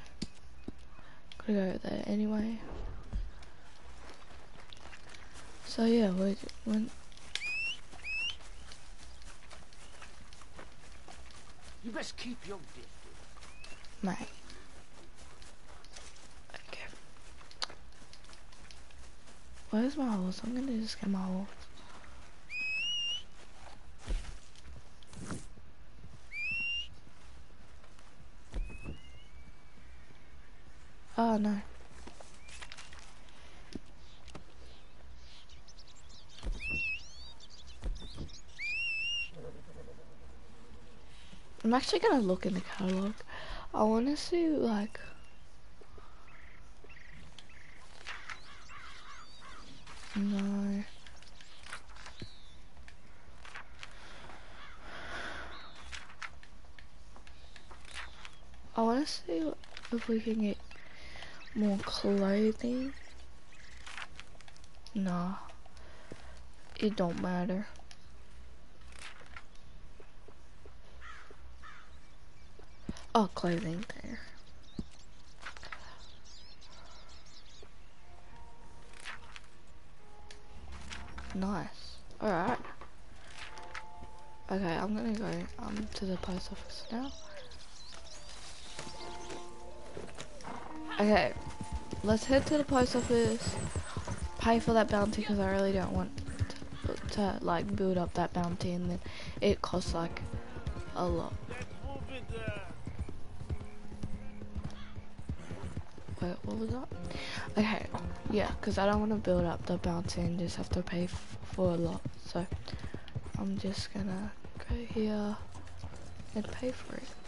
gotta go there anyway. So yeah, we went. You best keep your distance. Mate. Okay. Where's my horse? I'm gonna just get my horse. Oh no. I'm actually gonna look in the catalog. I wanna see like No. I wanna see if we can get more clothing. Nah. It don't matter. Oh, clothing there. Nice. Alright. Okay, I'm gonna go um to the post office now. Okay, let's head to the post office. Pay for that bounty because I really don't want to, to like build up that bounty and then it costs like a lot. Wait, what was that? Okay, yeah, because I don't want to build up the bounty and just have to pay for a lot. So I'm just gonna go here and pay for it.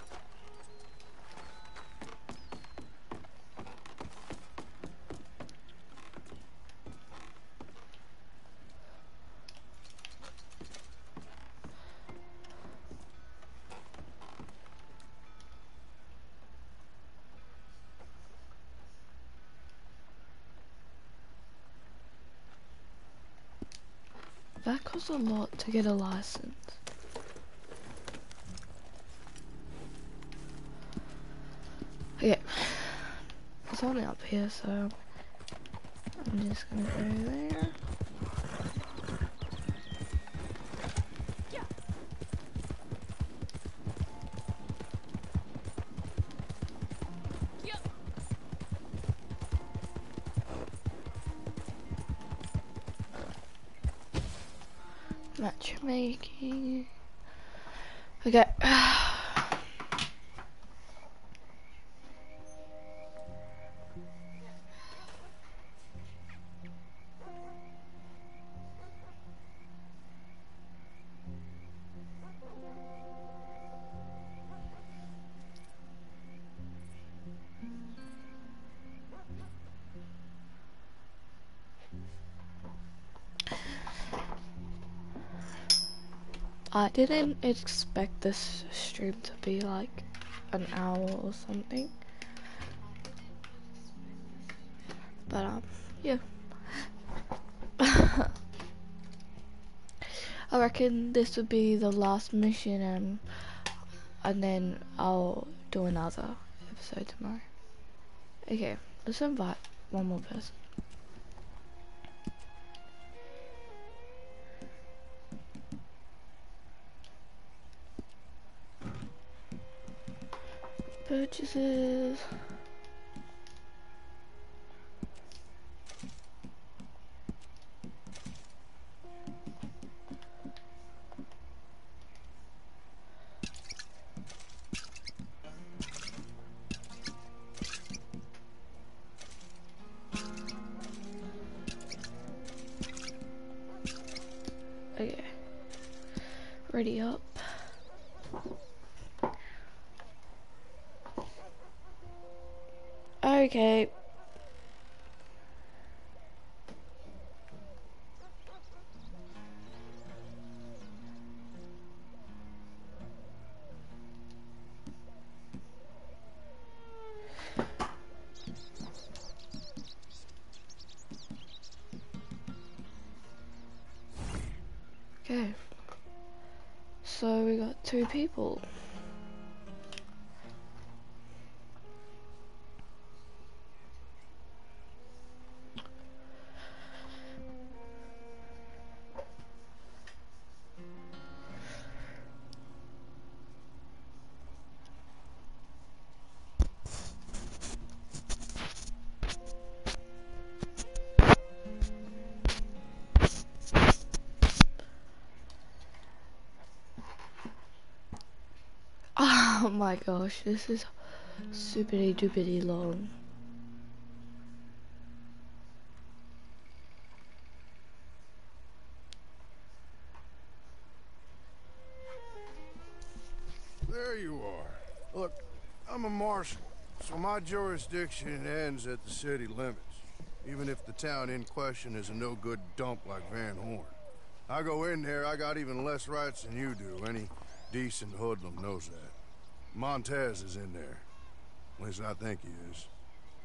That costs a lot to get a license. Okay. It's only up here, so I'm just gonna go there. Didn't expect this stream to be like an hour or something. But um, yeah. *laughs* I reckon this would be the last mission and and then I'll do another episode tomorrow. Okay, let's invite one more person. Purchases. People. Oh my gosh, this is superity duperty long. There you are. Look, I'm a marshal, so my jurisdiction ends at the city limits, even if the town in question is a no-good dump like Van Horn. I go in there, I got even less rights than you do. Any decent hoodlum knows that. Montez is in there. At least I think he is.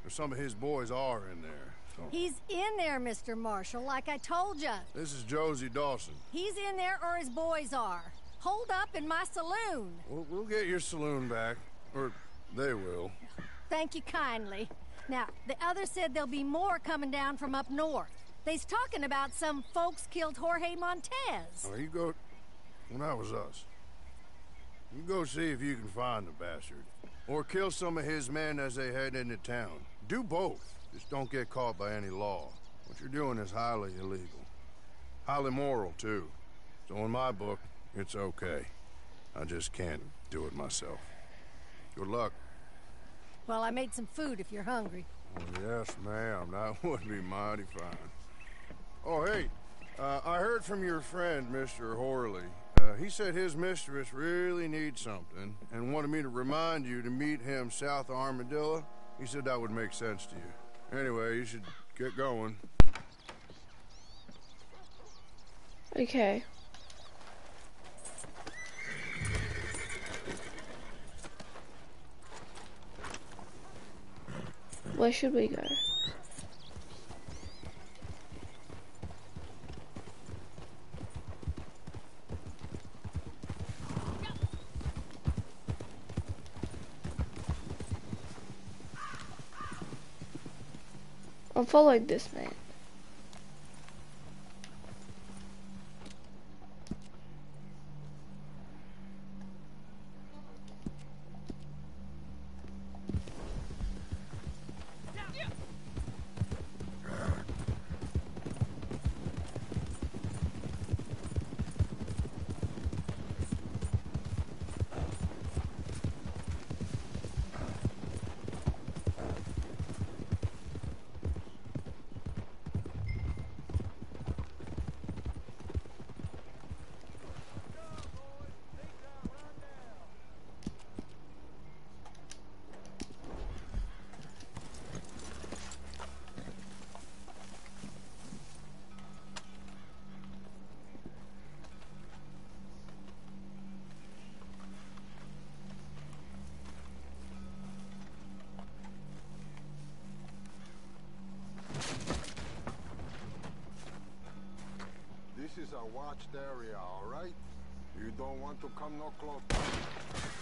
Or some of his boys are in there. So. He's in there, Mr. Marshall, like I told you. This is Josie Dawson. He's in there or his boys are. Hold up in my saloon. We'll, we'll get your saloon back. Or they will. Thank you kindly. Now, the others said there'll be more coming down from up north. They's talking about some folks killed Jorge Montez. Well, you go... Well, that was us. You go see if you can find the bastard. Or kill some of his men as they head into town. Do both. Just don't get caught by any law. What you're doing is highly illegal. Highly moral, too. So in my book, it's okay. I just can't do it myself. Good luck. Well, I made some food if you're hungry. Oh, yes, ma'am. *laughs* That would be mighty fine. Oh, hey. Uh, I heard from your friend, Mr. Horley. Uh, he said his mistress really needs something and wanted me to remind you to meet him south of Armadillo. He said that would make sense to you. Anyway, you should get going. Okay. Where should we go? I'm following this man. Is a watched area, all right? You don't want to come no closer.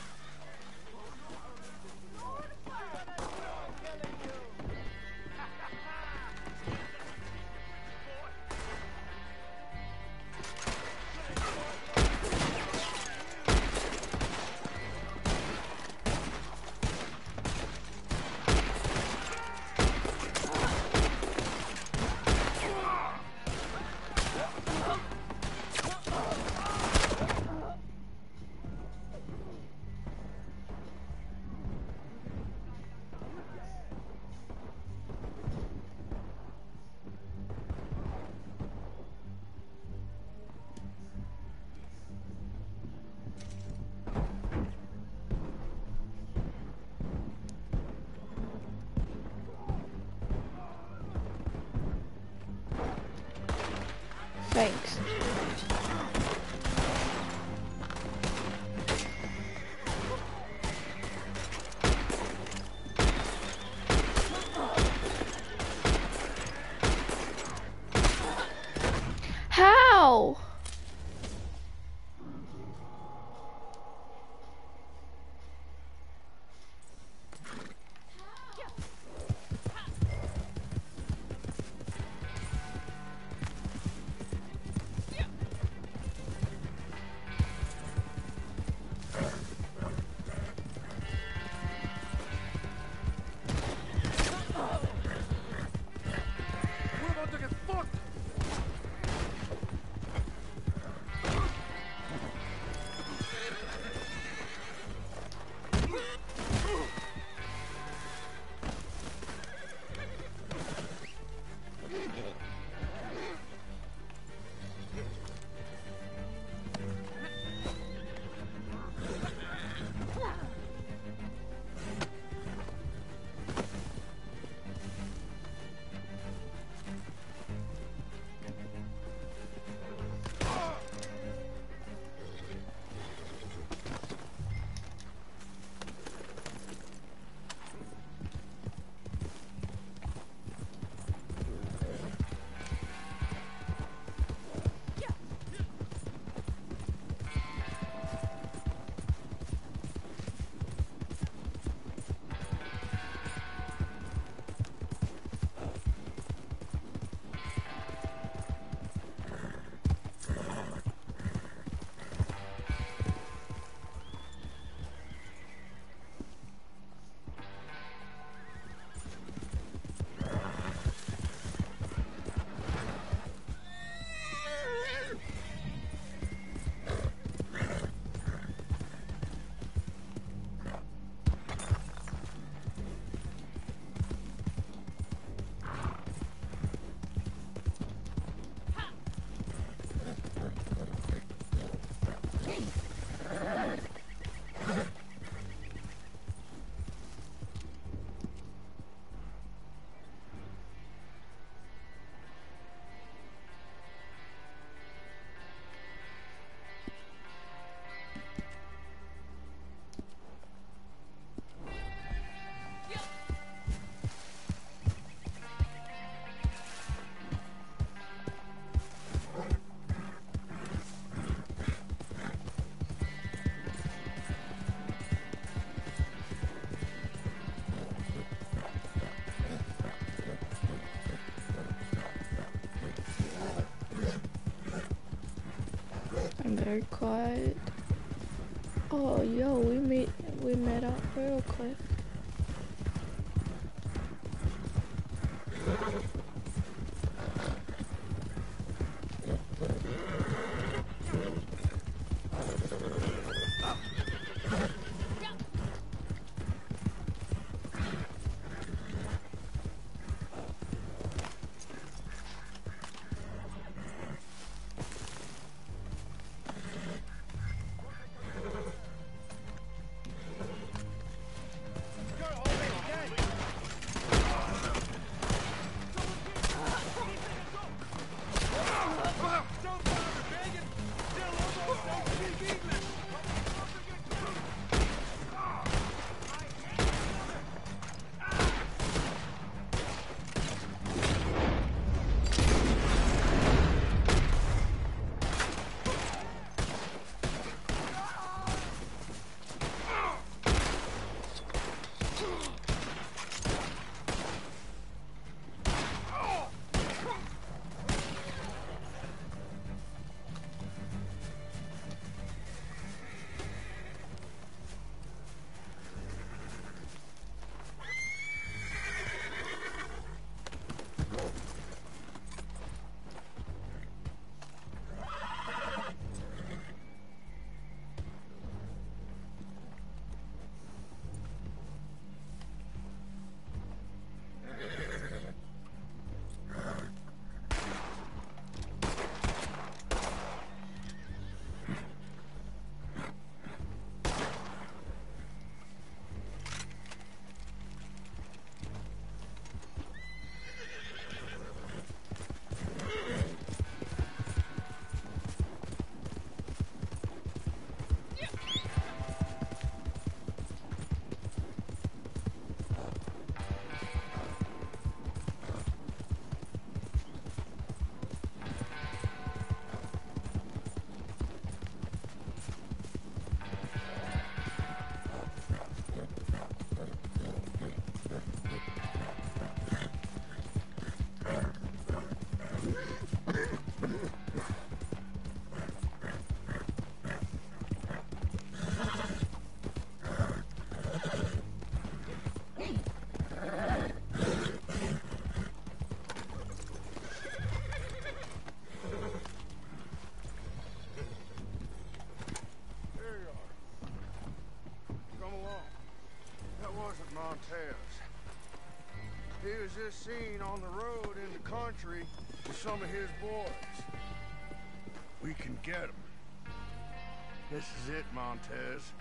Oh, yo, we meet, we met up real quick. He was just seen on the road in the country with some of his boys. We can get him. This is it, Montez.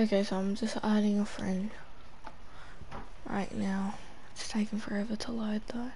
Okay, so I'm just adding a friend right now. It's taking forever to load though.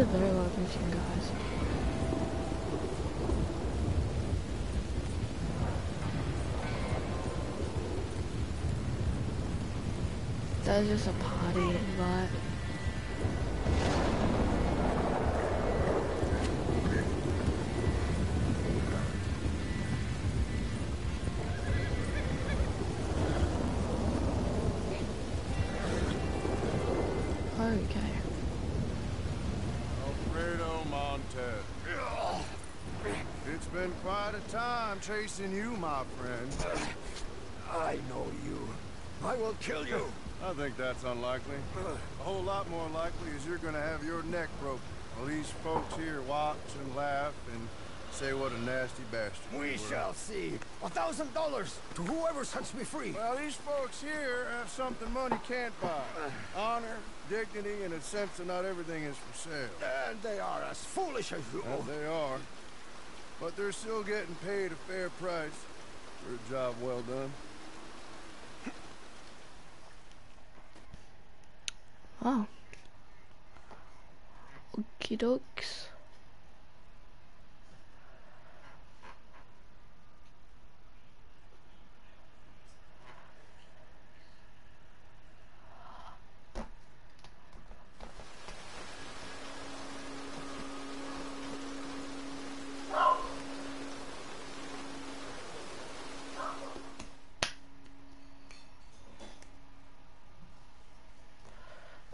A very large mission, guys. That's just a party invite. Quite a time chasing you, my friend. I know you. I will kill you. *laughs* I think that's unlikely. A whole lot more likely is you're gonna have your neck broken. While these folks here watch and laugh and say what a nasty bastard We shall see. A thousand dollars to whoever sets me free. Well, these folks here have something money can't buy. *sighs* Honor, dignity, and a sense that not everything is for sale. And they are as foolish as you. Well, they are. But they're still getting paid a fair price for a job well done. Oh. Okie dokes.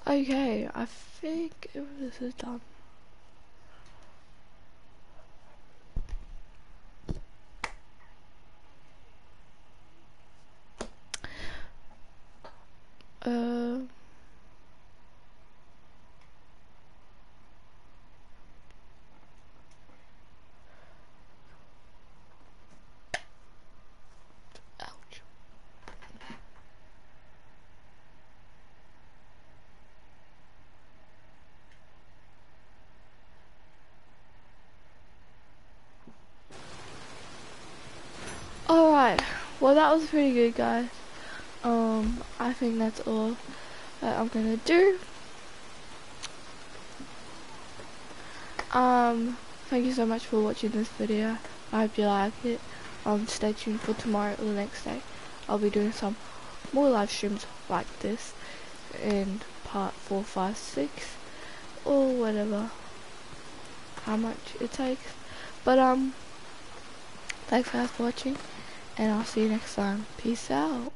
Okay, I think this is done. Uh, ouch. Alright, well that was pretty good guys. Um, I think that's all that I'm gonna do. Um, thank you so much for watching this video. I hope you like it. Um, stay tuned for tomorrow or the next day. I'll be doing some more live streams like this in part 4, 5, 6 or whatever. How much it takes. But um, thanks guys for watching and I'll see you next time. Peace out.